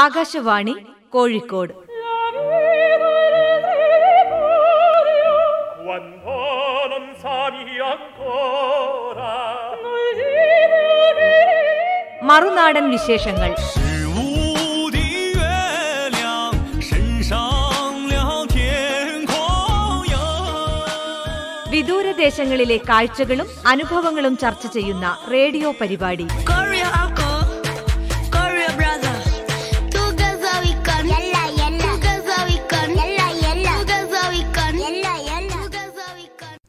ആകാശവാണി കോഴിക്കോട്. മറുനാടൻ വിശേഷങ്ങൾ. വിദൂരദേശങ്ങളിലെ കാഴ്ചകളും അനുഭവങ്ങളും ചർച്ച ചെയ്യുന്ന റേഡിയോ പരിപാടി.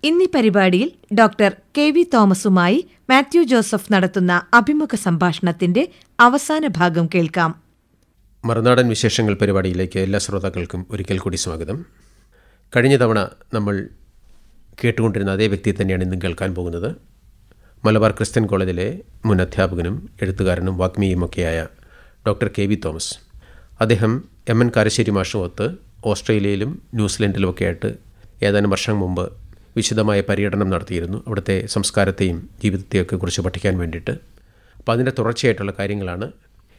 ഇന്നീ പരിപാടിയിൽ ഡോക്ടർ കെ വി തോമസുമായി മാത്യു ജോസഫ് നടത്തുന്ന അഭിമുഖ സംഭാഷണത്തിന്റെ അവസാന ഭാഗം കേൾക്കാം. മറുനാടൻ വിശേഷങ്ങൾ പരിപാടിയിലേക്ക് എല്ലാ ശ്രോതാക്കൾക്കും ഒരിക്കൽ കൂടി സ്വാഗതം. കഴിഞ്ഞ തവണ നമ്മൾ കേട്ടുകൊണ്ടിരുന്ന അതേ വ്യക്തിയെ തന്നെയാണ് ഇന്നും കേൾക്കാൻ പോകുന്നത്. മലബാർ ക്രിസ്ത്യൻ കോളേജിലെ മുൻ അധ്യാപകനും എഴുത്തുകാരനും വാഗ്മിയുമൊക്കെയായ ഡോക്ടർ കെ വി തോമസ്. അദ്ദേഹം എം എൻ കാരശ്ശേരി മാഷുമൊത്ത് ഓസ്ട്രേലിയയിലും ന്യൂസിലൻഡിലുമൊക്കെ ആയിട്ട് ഏതാനും വർഷം മുമ്പ് വിശദമായ പര്യടനം നടത്തിയിരുന്നു. അവിടുത്തെ സംസ്കാരത്തെയും ജീവിതത്തെയൊക്കെ കുറിച്ച് പഠിക്കാൻ വേണ്ടിയിട്ട്. അപ്പോൾ അതിന്റെ തുടർച്ചയായിട്ടുള്ള കാര്യങ്ങളാണ്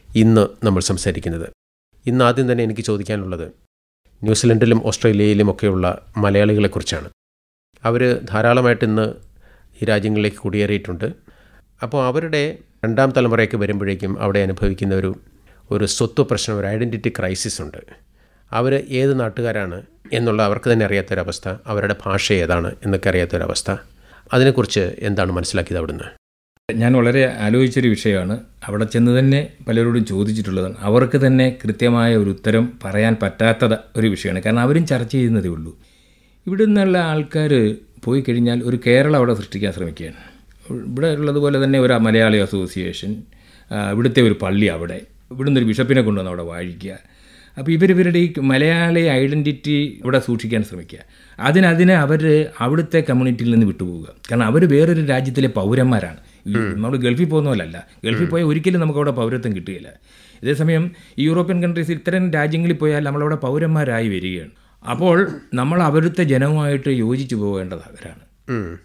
ഇന്ന് നമ്മൾ സംസാരിക്കുന്നത്. ഇന്ന് ആദ്യം തന്നെ എനിക്ക് ചോദിക്കാനുള്ളത് ന്യൂസിലൻഡിലും ഓസ്ട്രേലിയയിലും ഒക്കെയുള്ള മലയാളികളെക്കുറിച്ചാണ് അവർ ധാരാളമായിട്ട് ഇന്ന് ഈ രാജ്യങ്ങളിലേക്ക് കുടിയേറിയിട്ടുണ്ട്. അപ്പോൾ അവരുടെ രണ്ടാം തലമുറയ്ക്ക് വരുമ്പോഴേക്കും അവിടെ അനുഭവിക്കുന്ന ഒരു ഒരു സ്വത്വ പ്രശ്നം ഒരു ഐഡന്റിറ്റി ക്രൈസിസ് ഉണ്ട്. അവർ ഏത് നാട്ടുകാരാണ് എന്നുള്ള അവർക്ക് തന്നെ അറിയാത്തൊരവസ്ഥ അവരുടെ ഭാഷ ഏതാണ് എന്നൊക്കെ അറിയാത്തൊരവസ്ഥ. അതിനെക്കുറിച്ച് എന്താണ് മനസ്സിലാക്കിയത് അവിടുന്ന്? ഞാൻ വളരെ ആലോചിച്ചൊരു വിഷയമാണ്. അവിടെ ചെന്ന് തന്നെ പലരോടും ചോദിച്ചിട്ടുള്ളതാണ്. അവർക്ക് തന്നെ കൃത്യമായ ഒരു ഉത്തരം പറയാൻ പറ്റാത്ത ഒരു വിഷയമാണ്. കാരണം അവരും ചർച്ച ചെയ്യുന്നതേ ഉള്ളൂ. ഇവിടെ നിന്നുള്ള ആൾക്കാർ പോയി കഴിഞ്ഞാൽ ഒരു കേരളം അവിടെ സൃഷ്ടിക്കാൻ ശ്രമിക്കുകയാണ്. ഇവിടെ ഉള്ളതുപോലെ തന്നെ ഒരു മലയാളി അസോസിയേഷൻ ഇവിടുത്തെ ഒരു പള്ളി അവിടെ. ഇവിടുന്ന് ഒരു ബിഷപ്പിനെ കൊണ്ടുവന്ന് അവിടെ വാഴിക്കുക. അപ്പോൾ ഇവർ ഇവരിവരുടെ ഈ മലയാളി ഐഡന്റിറ്റി ഇവിടെ സൂക്ഷിക്കാൻ ശ്രമിക്കുക. അതിനതിനെ അവർ അവിടുത്തെ കമ്മ്യൂണിറ്റിയിൽ നിന്ന് വിട്ടുപോവുക. കാരണം അവർ വേറൊരു രാജ്യത്തിലെ പൗരന്മാരാണ്. നമ്മൾ ഗൾഫിൽ പോകുന്ന പോലല്ല. ഗൾഫിൽ പോയാൽ ഒരിക്കലും നമുക്ക് അവിടെ പൗരത്വം കിട്ടുകയില്ല. ഇതേസമയം ഈ യൂറോപ്യൻ കൺട്രീസ് ഇത്തരം രാജ്യങ്ങളിൽ പോയാൽ നമ്മളവിടെ പൗരന്മാരായി വരികയാണ്. അപ്പോൾ നമ്മൾ അവരുടെ ജനവുമായിട്ട് യോജിച്ചു പോകേണ്ടത് അവരാണ്.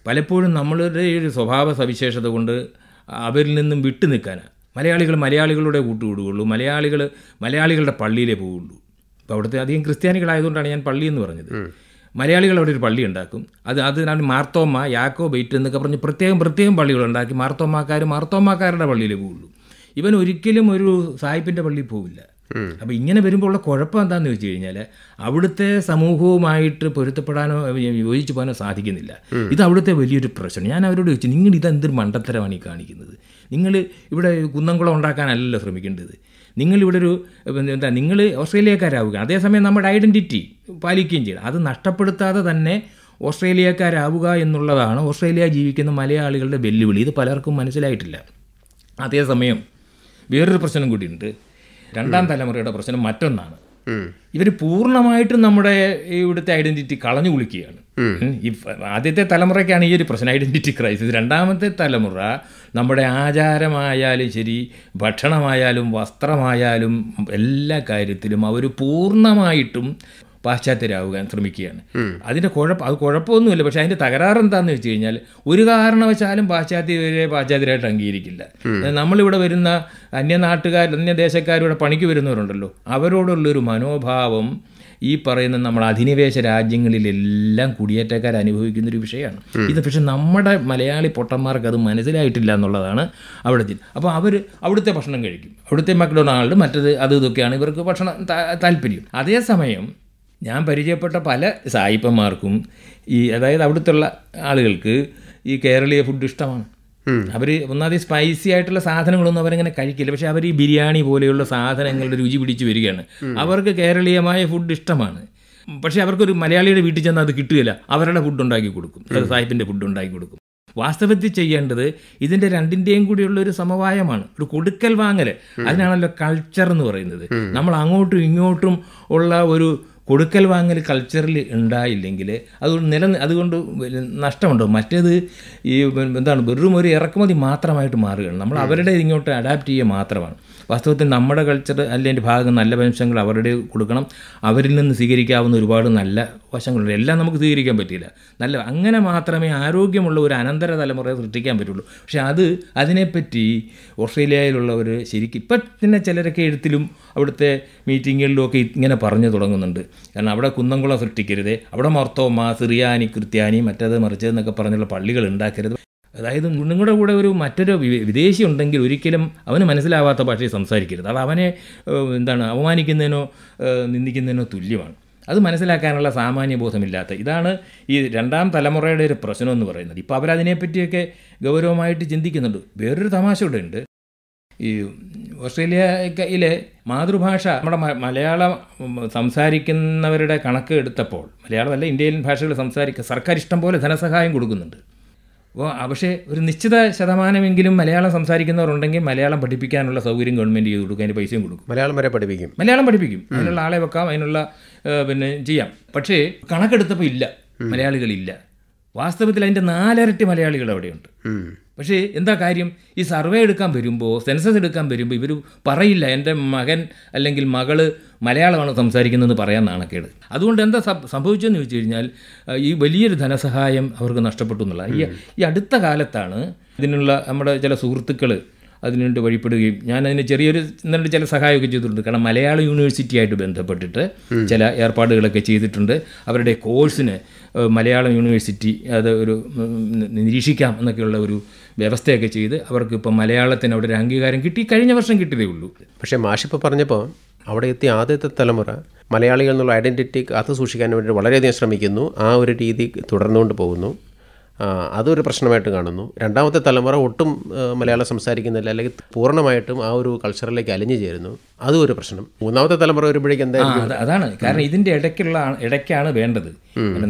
പലപ്പോഴും നമ്മളുടെ ഒരു സ്വഭാവ സവിശേഷത കൊണ്ട് അവരിൽ നിന്നും വിട്ടു നിൽക്കാനാണ് മലയാളികൾ മലയാളികളുടെ കൂട്ടുകൂടുകയുള്ളൂ മലയാളികൾ മലയാളികളുടെ പള്ളിയിലേ പോവുള്ളൂ അപ്പോൾ അവിടുത്തെ അധികം ക്രിസ്ത്യാനികളായതുകൊണ്ടാണ് ഞാൻ പള്ളി എന്ന് പറഞ്ഞത്. മലയാളികൾ അവിടെ ഒരു പള്ളി ഉണ്ടാക്കും. അത് അതിനാണ് മാർത്തോമ്മ യാക്കോ ബെയ്റ്റ് എന്നൊക്കെ പറഞ്ഞ് പ്രത്യേകം പ്രത്യേകം പള്ളികളുണ്ടാക്കി മാർത്തോമാക്കാർ മാർത്തോമാക്കാരുടെ പള്ളിയിലേ പോവുള്ളൂ ഇവൻ ഒരിക്കലും ഒരു സായിപ്പിന്റെ പള്ളിയിൽ പോവില്ല. അപ്പോൾ ഇങ്ങനെ വരുമ്പോൾ ഉള്ള കുഴപ്പം എന്താണെന്ന് വെച്ച് കഴിഞ്ഞാൽ അവിടുത്തെ സമൂഹവുമായിട്ട് പൊരുത്തപ്പെടാനോ യോജിച്ചു പോകാനോ സാധിക്കുന്നില്ല. ഇത് അവിടുത്തെ വലിയൊരു പ്രശ്നം. ഞാൻ അവരോട് ചോദിച്ചു നിങ്ങൾ ഇതെന്തൊരു മണ്ടത്തരമാണ് ഈ കാണിക്കുന്നത്? നിങ്ങൾ ഇവിടെ കുന്നംകുളം ഉണ്ടാക്കാനല്ലല്ലോ ശ്രമിക്കേണ്ടത്. നിങ്ങളിവിടെ ഒരു എന്താ നിങ്ങൾ ഓസ്ട്രേലിയക്കാരാവുക. അതേസമയം നമ്മുടെ ഐഡന്റിറ്റി പാലിക്കുകയും ചെയ്യണം. അത് നഷ്ടപ്പെടുത്താതെ തന്നെ ഓസ്ട്രേലിയക്കാരാവുക എന്നുള്ളതാണ് ഓസ്ട്രേലിയ ജീവിക്കുന്ന മലയാളികളുടെ വെല്ലുവിളി. ഇത് പലർക്കും മനസ്സിലായിട്ടില്ല. അതേസമയം വേറൊരു പ്രശ്നം കൂടിയുണ്ട്. രണ്ടാം തലമുറയുടെ പ്രശ്നം മറ്റൊന്നാണ്. ഇവർ പൂർണമായിട്ടും നമ്മുടെ ഇവിടുത്തെ ഐഡന്റിറ്റി കളഞ്ഞു കുളിക്കുകയാണ്. ഈ ആദ്യത്തെ തലമുറയ്ക്കാണ് ഈ ഒരു പ്രശ്നം ഐഡന്റിറ്റി ക്രൈസിസ് രണ്ടാമത്തെ തലമുറ നമ്മുടെ ആചാരമായാലും ശരി ഭക്ഷണമായാലും വസ്ത്രമായാലും എല്ലാ കാര്യത്തിലും അവർ പൂർണമായിട്ടും പാശ്ചാത്യരാകാൻ ശ്രമിക്കുകയാണ്. അതിന്റെ കുഴപ്പം അത് കുഴപ്പമൊന്നുമില്ല. പക്ഷേ അതിന്റെ തകരാറ് എന്താണെന്ന് വെച്ച് കഴിഞ്ഞാൽ ഒരു കാരണവശാലും പാശ്ചാത്യരെ പാശ്ചാത്യരായിട്ട് അംഗീകരിക്കില്ല. നമ്മളിവിടെ വരുന്ന അന്യനാട്ടുകാർ അന്യദേശക്കാരിവിടെ പണിക്ക് വരുന്നവരുണ്ടല്ലോ. അവരോടുള്ളൊരു മനോഭാവം ഈ പറയുന്ന നമ്മൾ അധിനിവേശ രാജ്യങ്ങളിലെല്ലാം കുടിയേറ്റക്കാർ അനുഭവിക്കുന്ന ഒരു വിഷയമാണ് ഇത് പക്ഷെ നമ്മുടെ മലയാളി പൊട്ടന്മാർക്ക് അത് മനസ്സിലായിട്ടില്ല എന്നുള്ളതാണ് അവിടെ അപ്പോൾ അവർ അവിടുത്തെ ഭക്ഷണം കഴിക്കും. അവിടുത്തെ മക്ഡൊണാൾഡ് മറ്റത് അത് ഇതൊക്കെയാണ് ഇവർക്ക് ഭക്ഷണം താല്പര്യം. അതേസമയം ഞാൻ പരിചയപ്പെട്ട പല സായിപ്പന്മാർക്കും ഈ അതായത് അവിടുത്തുള്ള ആളുകൾക്ക് ഈ കേരളീയ ഫുഡ് ഇഷ്ടമാണ്. അവർ ഒന്നാമത് സ്പൈസി ആയിട്ടുള്ള സാധനങ്ങളൊന്നും അവരങ്ങനെ കഴിക്കില്ല. പക്ഷെ അവർ ഈ ബിരിയാണി പോലെയുള്ള സാധനങ്ങളുടെ രുചി പിടിച്ച് വരികയാണ്. അവർക്ക് കേരളീയമായ ഫുഡ് ഇഷ്ടമാണ്. പക്ഷേ അവർക്കൊരു മലയാളിയുടെ വീട്ടിൽ ചെന്നാൽ അത് കിട്ടുകയില്ല. അവരുടെ ഫുഡ് ഉണ്ടാക്കി കൊടുക്കും. സാഹിബിന്റെ ഫുഡ് ഉണ്ടാക്കി കൊടുക്കും. വാസ്തവത്തിൽ ചെയ്യേണ്ടത് ഇതിന്റെ രണ്ടിന്റെയും കൂടിയുള്ള ഒരു സമവായമാണ്. ഒരു കൊടുക്കൽ വാങ്ങൽ അതിനാണല്ലോ കൾച്ചർ എന്ന് പറയുന്നത്. നമ്മൾ അങ്ങോട്ടും ഇങ്ങോട്ടും ഉള്ള ഒരു കൊടുക്കൽ വാങ്ങൽ കൾച്ചറിൽ ഉണ്ടായില്ലെങ്കിൽ അത് നില അതുകൊണ്ട് നഷ്ടമുണ്ടോ മറ്റേത് ഈ എന്താണ് വെറും ഒരു ഇറക്കുമതി മാത്രമായിട്ട് മാറുകയാണ്. നമ്മൾ അവരുടെ ഇങ്ങോട്ട് അഡാപ്റ്റ് ചെയ്യുക മാത്രമാണ്. വാസ്തവത്തിൽ നമ്മുടെ കൾച്ചർ അല്ലെങ്കിൽ ഭാഗം നല്ല വശങ്ങൾ അവരുടെ കൊടുക്കണം. അവരിൽ നിന്ന് സ്വീകരിക്കാവുന്ന ഒരുപാട് നല്ല വശങ്ങളുണ്ട്. എല്ലാം നമുക്ക് സ്വീകരിക്കാൻ പറ്റില്ല നല്ല അങ്ങനെ മാത്രമേ ആരോഗ്യമുള്ള ഒരു അനന്തര തലമുറയെ സൃഷ്ടിക്കാൻ പറ്റുള്ളൂ. പക്ഷേ അത് അതിനെപ്പറ്റി ഓസ്ട്രേലിയയിലുള്ളവർ ശരിക്കും ഇപ്പം തന്നെ ചിലരൊക്കെ എഴുത്തിലും അവിടുത്തെ മീറ്റിങ്ങുകളിലും ഒക്കെ ഇങ്ങനെ പറഞ്ഞു തുടങ്ങുന്നുണ്ട്. കാരണം അവിടെ കുന്നംകുളം സൃഷ്ടിക്കരുത്. അവിടെ മർത്തോമ സിറിയാനി കൃത്യാനി മറ്റേത് മറിച്ചത് എന്നൊക്കെ പറഞ്ഞുള്ള പള്ളികൾ ഉണ്ടാക്കരുത്. അതായത് നിങ്ങളുടെ കൂടെ ഒരു മറ്റൊരു വിദേശി ഉണ്ടെങ്കിൽ ഒരിക്കലും അവന് മനസ്സിലാവാത്ത ഭാഷയിൽ സംസാരിക്കരുത്. അത് അവനെ എന്താണ് അവമാനിക്കുന്നതിനോ ഏഹ്, നിന്ദിക്കുന്നതിനോ തുല്യമാണ്. അത് മനസ്സിലാക്കാനുള്ള സാമാന്യ ബോധമില്ലാത്ത ഇതാണ് ഈ രണ്ടാം തലമുറയുടെ ഒരു പ്രശ്നം എന്ന് പറയുന്നത്. ഇപ്പോൾ അവരതിനെപ്പറ്റിയൊക്കെ ഗൗരവമായിട്ട് ചിന്തിക്കുന്നുണ്ട്. വേറൊരു തമാശ ഇവിടെ ഉണ്ട്. ഈ ഓസ്ട്രേലിയയിലെ മാതൃഭാഷ നമ്മുടെ മലയാളം സംസാരിക്കുന്നവരുടെ കണക്ക് എടുത്തപ്പോൾ മലയാളമല്ല ഇന്ത്യൻ ഭാഷകൾ സംസാരിക്കുക സർക്കാർ ഇഷ്ടം പോലെ ധനസഹായം കൊടുക്കുന്നുണ്ട്. പക്ഷേ ഒരു നിശ്ചിത ശതമാനമെങ്കിലും മലയാളം സംസാരിക്കുന്നവരുണ്ടെങ്കിൽ മലയാളം പഠിപ്പിക്കാനുള്ള സൗകര്യം ഗവൺമെന്റ് ചെയ്ത് കൊടുക്കും അതിന് പൈസയും കൊടുക്കും. മലയാളം വരെ പഠിപ്പിക്കും. മലയാളം പഠിപ്പിക്കും. അതിനുള്ള ആളെ വെക്കാം അതിനുള്ള പിന്നെ ചെയ്യാം. പക്ഷേ കണക്കെടുത്തപ്പോൾ ഇല്ല. മലയാളികളില്ല. വാസ്തവത്തിൽ അതിന്റെ നാലരട്ടി മലയാളികൾ അവിടെയുണ്ട്. പക്ഷേ എന്താ കാര്യം? ഈ സർവേ എടുക്കാൻ വരുമ്പോൾ സെൻസസ് എടുക്കാൻ വരുമ്പോൾ ഇവർ പറയില്ല എന്റെ മകൻ അല്ലെങ്കിൽ മകൾ മലയാളമാണ് സംസാരിക്കുന്നതെന്ന് പറയാൻ നാണക്കേട്. അതുകൊണ്ട് എന്താ സംഭവിച്ചെന്ന് സംഭവിച്ചതെന്ന് ചോദിച്ചു കഴിഞ്ഞാൽ ഈ വലിയൊരു ധനസഹായം അവർക്ക് നഷ്ടപ്പെട്ടു എന്നുള്ള ഈ ഈ അടുത്ത കാലത്താണ് ഇതിനുള്ള നമ്മുടെ ചില സുഹൃത്തുക്കൾ അതിനുവേണ്ടി വഴിപ്പെടുകയും ഞാൻ അതിന് ചെറിയൊരു എന്നിട്ട് ചില സഹായമൊക്കെ ചെയ്തിട്ടുണ്ട്. കാരണം മലയാള യൂണിവേഴ്സിറ്റിയായിട്ട് ബന്ധപ്പെട്ടിട്ട് ചില ഏർപ്പാടുകളൊക്കെ ചെയ്തിട്ടുണ്ട്. അവരുടെ കോഴ്സിന് മലയാളം യൂണിവേഴ്സിറ്റി അത് ഒരു നിരീക്ഷിക്കാം എന്നൊക്കെയുള്ള ഒരു വ്യവസ്ഥയൊക്കെ ചെയ്ത് അവർക്ക് ഇപ്പം മലയാളത്തിന് അവിടെ ഒരു അംഗീകാരം കിട്ടി. കഴിഞ്ഞ വർഷം കിട്ടിയതേ ഉള്ളൂ. പക്ഷേ മാഷിപ്പോൾ പറഞ്ഞപ്പോൾ അവിടെ എത്തിയ ആദ്യത്തെ തലമുറ മലയാളികൾ എന്നുള്ള ഐഡന്റിറ്റി കാത്തു സൂക്ഷിക്കാൻ വേണ്ടി വളരെയധികം ശ്രമിക്കുന്നു. ആ ഒരു രീതി തുടർന്നുകൊണ്ട് പോകുന്നു. അതൊരു പ്രശ്നമായിട്ട് കാണുന്നു. രണ്ടാമത്തെ തലമുറ ഒട്ടും മലയാളം സംസാരിക്കുന്നില്ല. അല്ലെങ്കിൽ പൂർണമായിട്ടും ആ ഒരു കൾച്ചറിലേക്ക് അലിഞ്ഞു ചേരുന്നു. അതും ഒരു പ്രശ്നം. മൂന്നാമത്തെ തലമുറ വരുമ്പോഴേക്കും എന്തായാലും അതാണ്. കാരണം ഇതിന്റെ ഇടയ്ക്കുള്ള ഇടയ്ക്കാണ് വേണ്ടത്.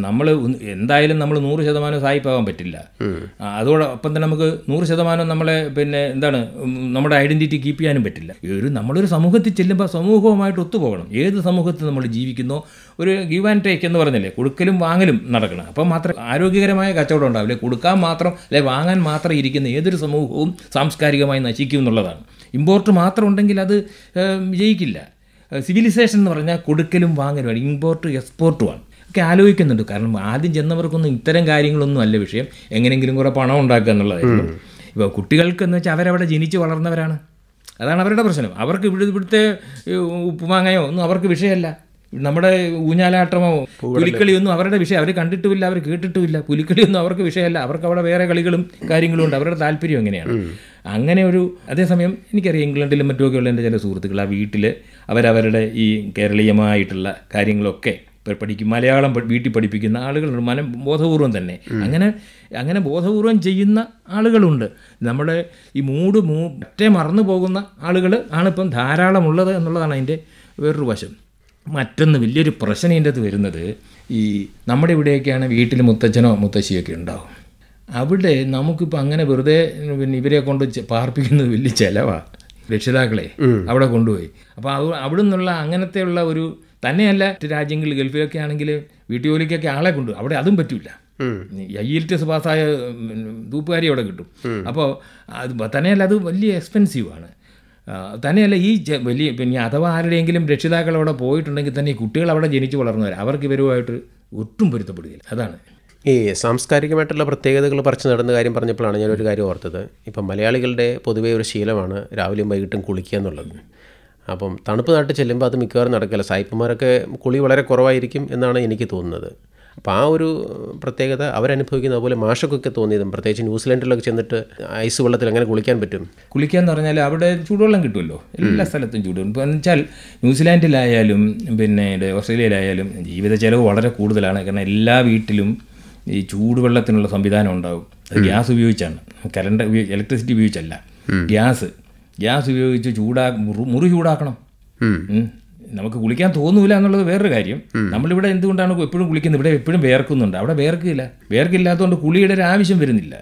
നമ്മൾ എന്തായാലും നമ്മൾ നൂറ് ശതമാനം സായിപ്പാവാൻ പറ്റില്ല. അതോടൊപ്പം തന്നെ നമുക്ക് നൂറ് ശതമാനം നമ്മളെ പിന്നെ എന്താണ് നമ്മുടെ ഐഡന്റിറ്റി കീപ്പ് ചെയ്യാനും പറ്റില്ല. ഒരു നമ്മളൊരു സമൂഹത്തിൽ ചെല്ലുമ്പോൾ സമൂഹവുമായിട്ട് ഒത്തുപോകണം. ഏത് സമൂഹത്തിൽ നമ്മൾ ജീവിക്കുന്നോ ഒരു ഗീവ് ആൻഡ് ടേക്ക് എന്ന് പറഞ്ഞില്ലേ കൊടുക്കലും വാങ്ങലും നടക്കണം. അപ്പം മാത്രം ആരോഗ്യകരമായ കച്ചവടം ഉണ്ടാവില്ല? കൊടുക്കാൻ മാത്രം അല്ലെ വാങ്ങാൻ മാത്രം ഇരിക്കുന്ന ഏതൊരു സമൂഹവും സാംസ്കാരികമായി നശിക്കും എന്നുള്ളതാണ്. ഇമ്പോർട്ട് മാത്രം ഉണ്ടെങ്കിൽ അത് വിജയിക്കില്ല. സിവിലൈസേഷൻ എന്ന് പറഞ്ഞാൽ കൊടുക്കലും വാങ്ങലുമാണ് ഇമ്പോർട്ട് എക്സ്പോർട്ടുമാണ് ഒക്കെ ആലോചിക്കുന്നുണ്ട്. കാരണം ആദ്യം ചെന്നവർക്കൊന്നും ഇത്തരം കാര്യങ്ങളൊന്നും അല്ല വിഷയം. എങ്ങനെയെങ്കിലും കുറേ പണം ഉണ്ടാക്കുക എന്നുള്ളതായിരുന്നു. ഇപ്പോൾ കുട്ടികൾക്ക് എന്ന് വെച്ചാൽ അവരവിടെ ജനിച്ച് വളർന്നവരാണ്. അതാണ് അവരുടെ പ്രശ്നം. അവർക്ക് ഇവിടെ ഇവിടുത്തെ ഉപ്പുമാങ്ങയോ ഒന്നും അവർക്ക് വിഷയമല്ല. നമ്മുടെ ഊഞ്ഞാലാട്ടമോ പുലിക്കളിയൊന്നും അവരുടെ വിഷയം അവർ കണ്ടിട്ടുമില്ല അവർ കേട്ടിട്ടുമില്ല. പുലിക്കളിയൊന്നും അവർക്ക് വിഷയമല്ല. അവർക്ക് അവിടെ വേറെ കളികളും കാര്യങ്ങളും ഉണ്ട് അവരുടെ താല്പര്യം എങ്ങനെയാണ്? അങ്ങനെ ഒരു അതേസമയം എനിക്കറിയാം ഇംഗ്ലണ്ടിലും മറ്റുമൊക്കെ ഉള്ള എന്റെ ചില സുഹൃത്തുക്കൾ ആ വീട്ടിൽ അവരവരുടെ ഈ കേരളീയമായിട്ടുള്ള കാര്യങ്ങളൊക്കെ പഠിക്കും മലയാളം വീട്ടിൽ പഠിപ്പിക്കുന്ന ആളുകളുണ്ട്. മനം ബോധപൂർവം തന്നെ. അങ്ങനെ അങ്ങനെ ബോധപൂർവം ചെയ്യുന്ന ആളുകളുണ്ട്. നമ്മുടെ ഈ മൂട് മൂ മറ്റേ മറന്നു പോകുന്ന ആളുകൾ ആണിപ്പം ധാരാളമുള്ളത് എന്നുള്ളതാണ് അതിന്റെ വേറൊരു വശം. മറ്റൊന്ന് വലിയൊരു പ്രശ്നം ഇതിന്റെ അത് വരുന്നത് ഈ നമ്മുടെ ഇവിടെയൊക്കെയാണ് വീട്ടിൽ മുത്തച്ഛനോ മുത്തശ്ശിയൊക്കെ ഉണ്ടാവും. അവിടെ നമുക്കിപ്പോൾ അങ്ങനെ വെറുതെ പിന്നെ ഇവരെ കൊണ്ട് പാർപ്പിക്കുന്നത് വലിയ ചിലവാണ് രക്ഷിതാക്കളെ അവിടെ കൊണ്ടുപോയി. അപ്പോൾ അവ അവിടെ നിന്നുള്ള അങ്ങനത്തെയുള്ള ഒരു തന്നെയല്ല രാജ്യങ്ങളിൽ ഗൾഫിലൊക്കെ ആണെങ്കിൽ വീട്ടു ജോലിക്കൊക്കെ ആളെ കൊണ്ടു അവിടെ അതും പറ്റില്ല. ഐ എൽ ടി എസ് പാസ്സായ തൂപ്പുകാരി അവിടെ കിട്ടും. അപ്പോൾ അത് തന്നെയല്ല അത് വലിയ എക്സ്പെൻസീവ് ആണ് ആ, തന്നെയല്ല ഈ വലിയ പിന്നെ അഥവാ ആരുടെയെങ്കിലും രക്ഷിതാക്കൾ അവിടെ പോയിട്ടുണ്ടെങ്കിൽ തന്നെ ഈ കുട്ടികൾ അവിടെ ജനിച്ചു വളർന്നവർ അവർക്ക് ഇവരുമായിട്ട് ഒട്ടും പൊരുത്തപ്പെടുകയില്ല. അതാണ്. ഈ സാംസ്കാരികമായിട്ടുള്ള പ്രത്യേകതകൾ പറിച്ചു നടന്ന കാര്യം പറഞ്ഞപ്പോഴാണ് ഞാനൊരു കാര്യം ഓർത്തത്. ഇപ്പം മലയാളികളുടെ പൊതുവേ ഒരു ശീലമാണ് രാവിലെയും വൈകിട്ടും കുളിക്കുക എന്നുള്ളത്. അപ്പം തണുപ്പ് നാട്ടിൽ ചെല്ലുമ്പോൾ അത് മിക്കവാറും നടക്കില്ല. സായിപ്പന്മാരൊക്കെ കുളി വളരെ കുറവായിരിക്കും എന്നാണ് എനിക്ക് തോന്നുന്നത്. അപ്പോൾ ആ ഒരു പ്രത്യേകത അവരനുഭവിക്കുന്ന അതുപോലെ മാഷക്കൊക്കെ തോന്നിയതും പ്രത്യേകിച്ച് ന്യൂസിലാൻഡിലൊക്കെ ചെന്നിട്ട് ഐസ് വെള്ളത്തിൽ അങ്ങനെ കുളിക്കാൻ പറ്റും? കുളിക്കുക എന്ന് പറഞ്ഞാൽ അവിടെ ചൂടുവെള്ളം കിട്ടുമല്ലോ. എല്ലാ സ്ഥലത്തും ചൂടുവെള്ളം. ഇപ്പോൾ വെച്ചാൽ ന്യൂസിലാൻഡിലായാലും പിന്നെ ഓസ്ട്രേലിയയിലായാലും ജീവിത ചെലവ് വളരെ കൂടുതലാണ്. കാരണം എല്ലാ വീട്ടിലും ഈ ചൂടുവെള്ളത്തിനുള്ള സംവിധാനം ഉണ്ടാകും അത് ഗ്യാസ് ഉപയോഗിച്ചാണ്. കറണ്ട് ഇലക്ട്രിസിറ്റി ഉപയോഗിച്ചല്ല. ഗ്യാസ്. ഗ്യാസ് ഉപയോഗിച്ച് ചൂടാ മുറു- ചൂടാക്കണം. നമുക്ക് കുളിക്കാൻ തോന്നൂല എന്നുള്ളത് വേറൊരു കാര്യം. നമ്മളിവിടെ എന്തുകൊണ്ടാണ് എപ്പോഴും കുളിക്കുന്നത്? ഇവിടെ എപ്പോഴും വേർക്കുന്നുണ്ട്. അവിടെ വേർക്കില്ല. വേർക്കില്ലാത്തതുകൊണ്ട് കുളിയുടെ ഒരു ആവശ്യം വരുന്നില്ല.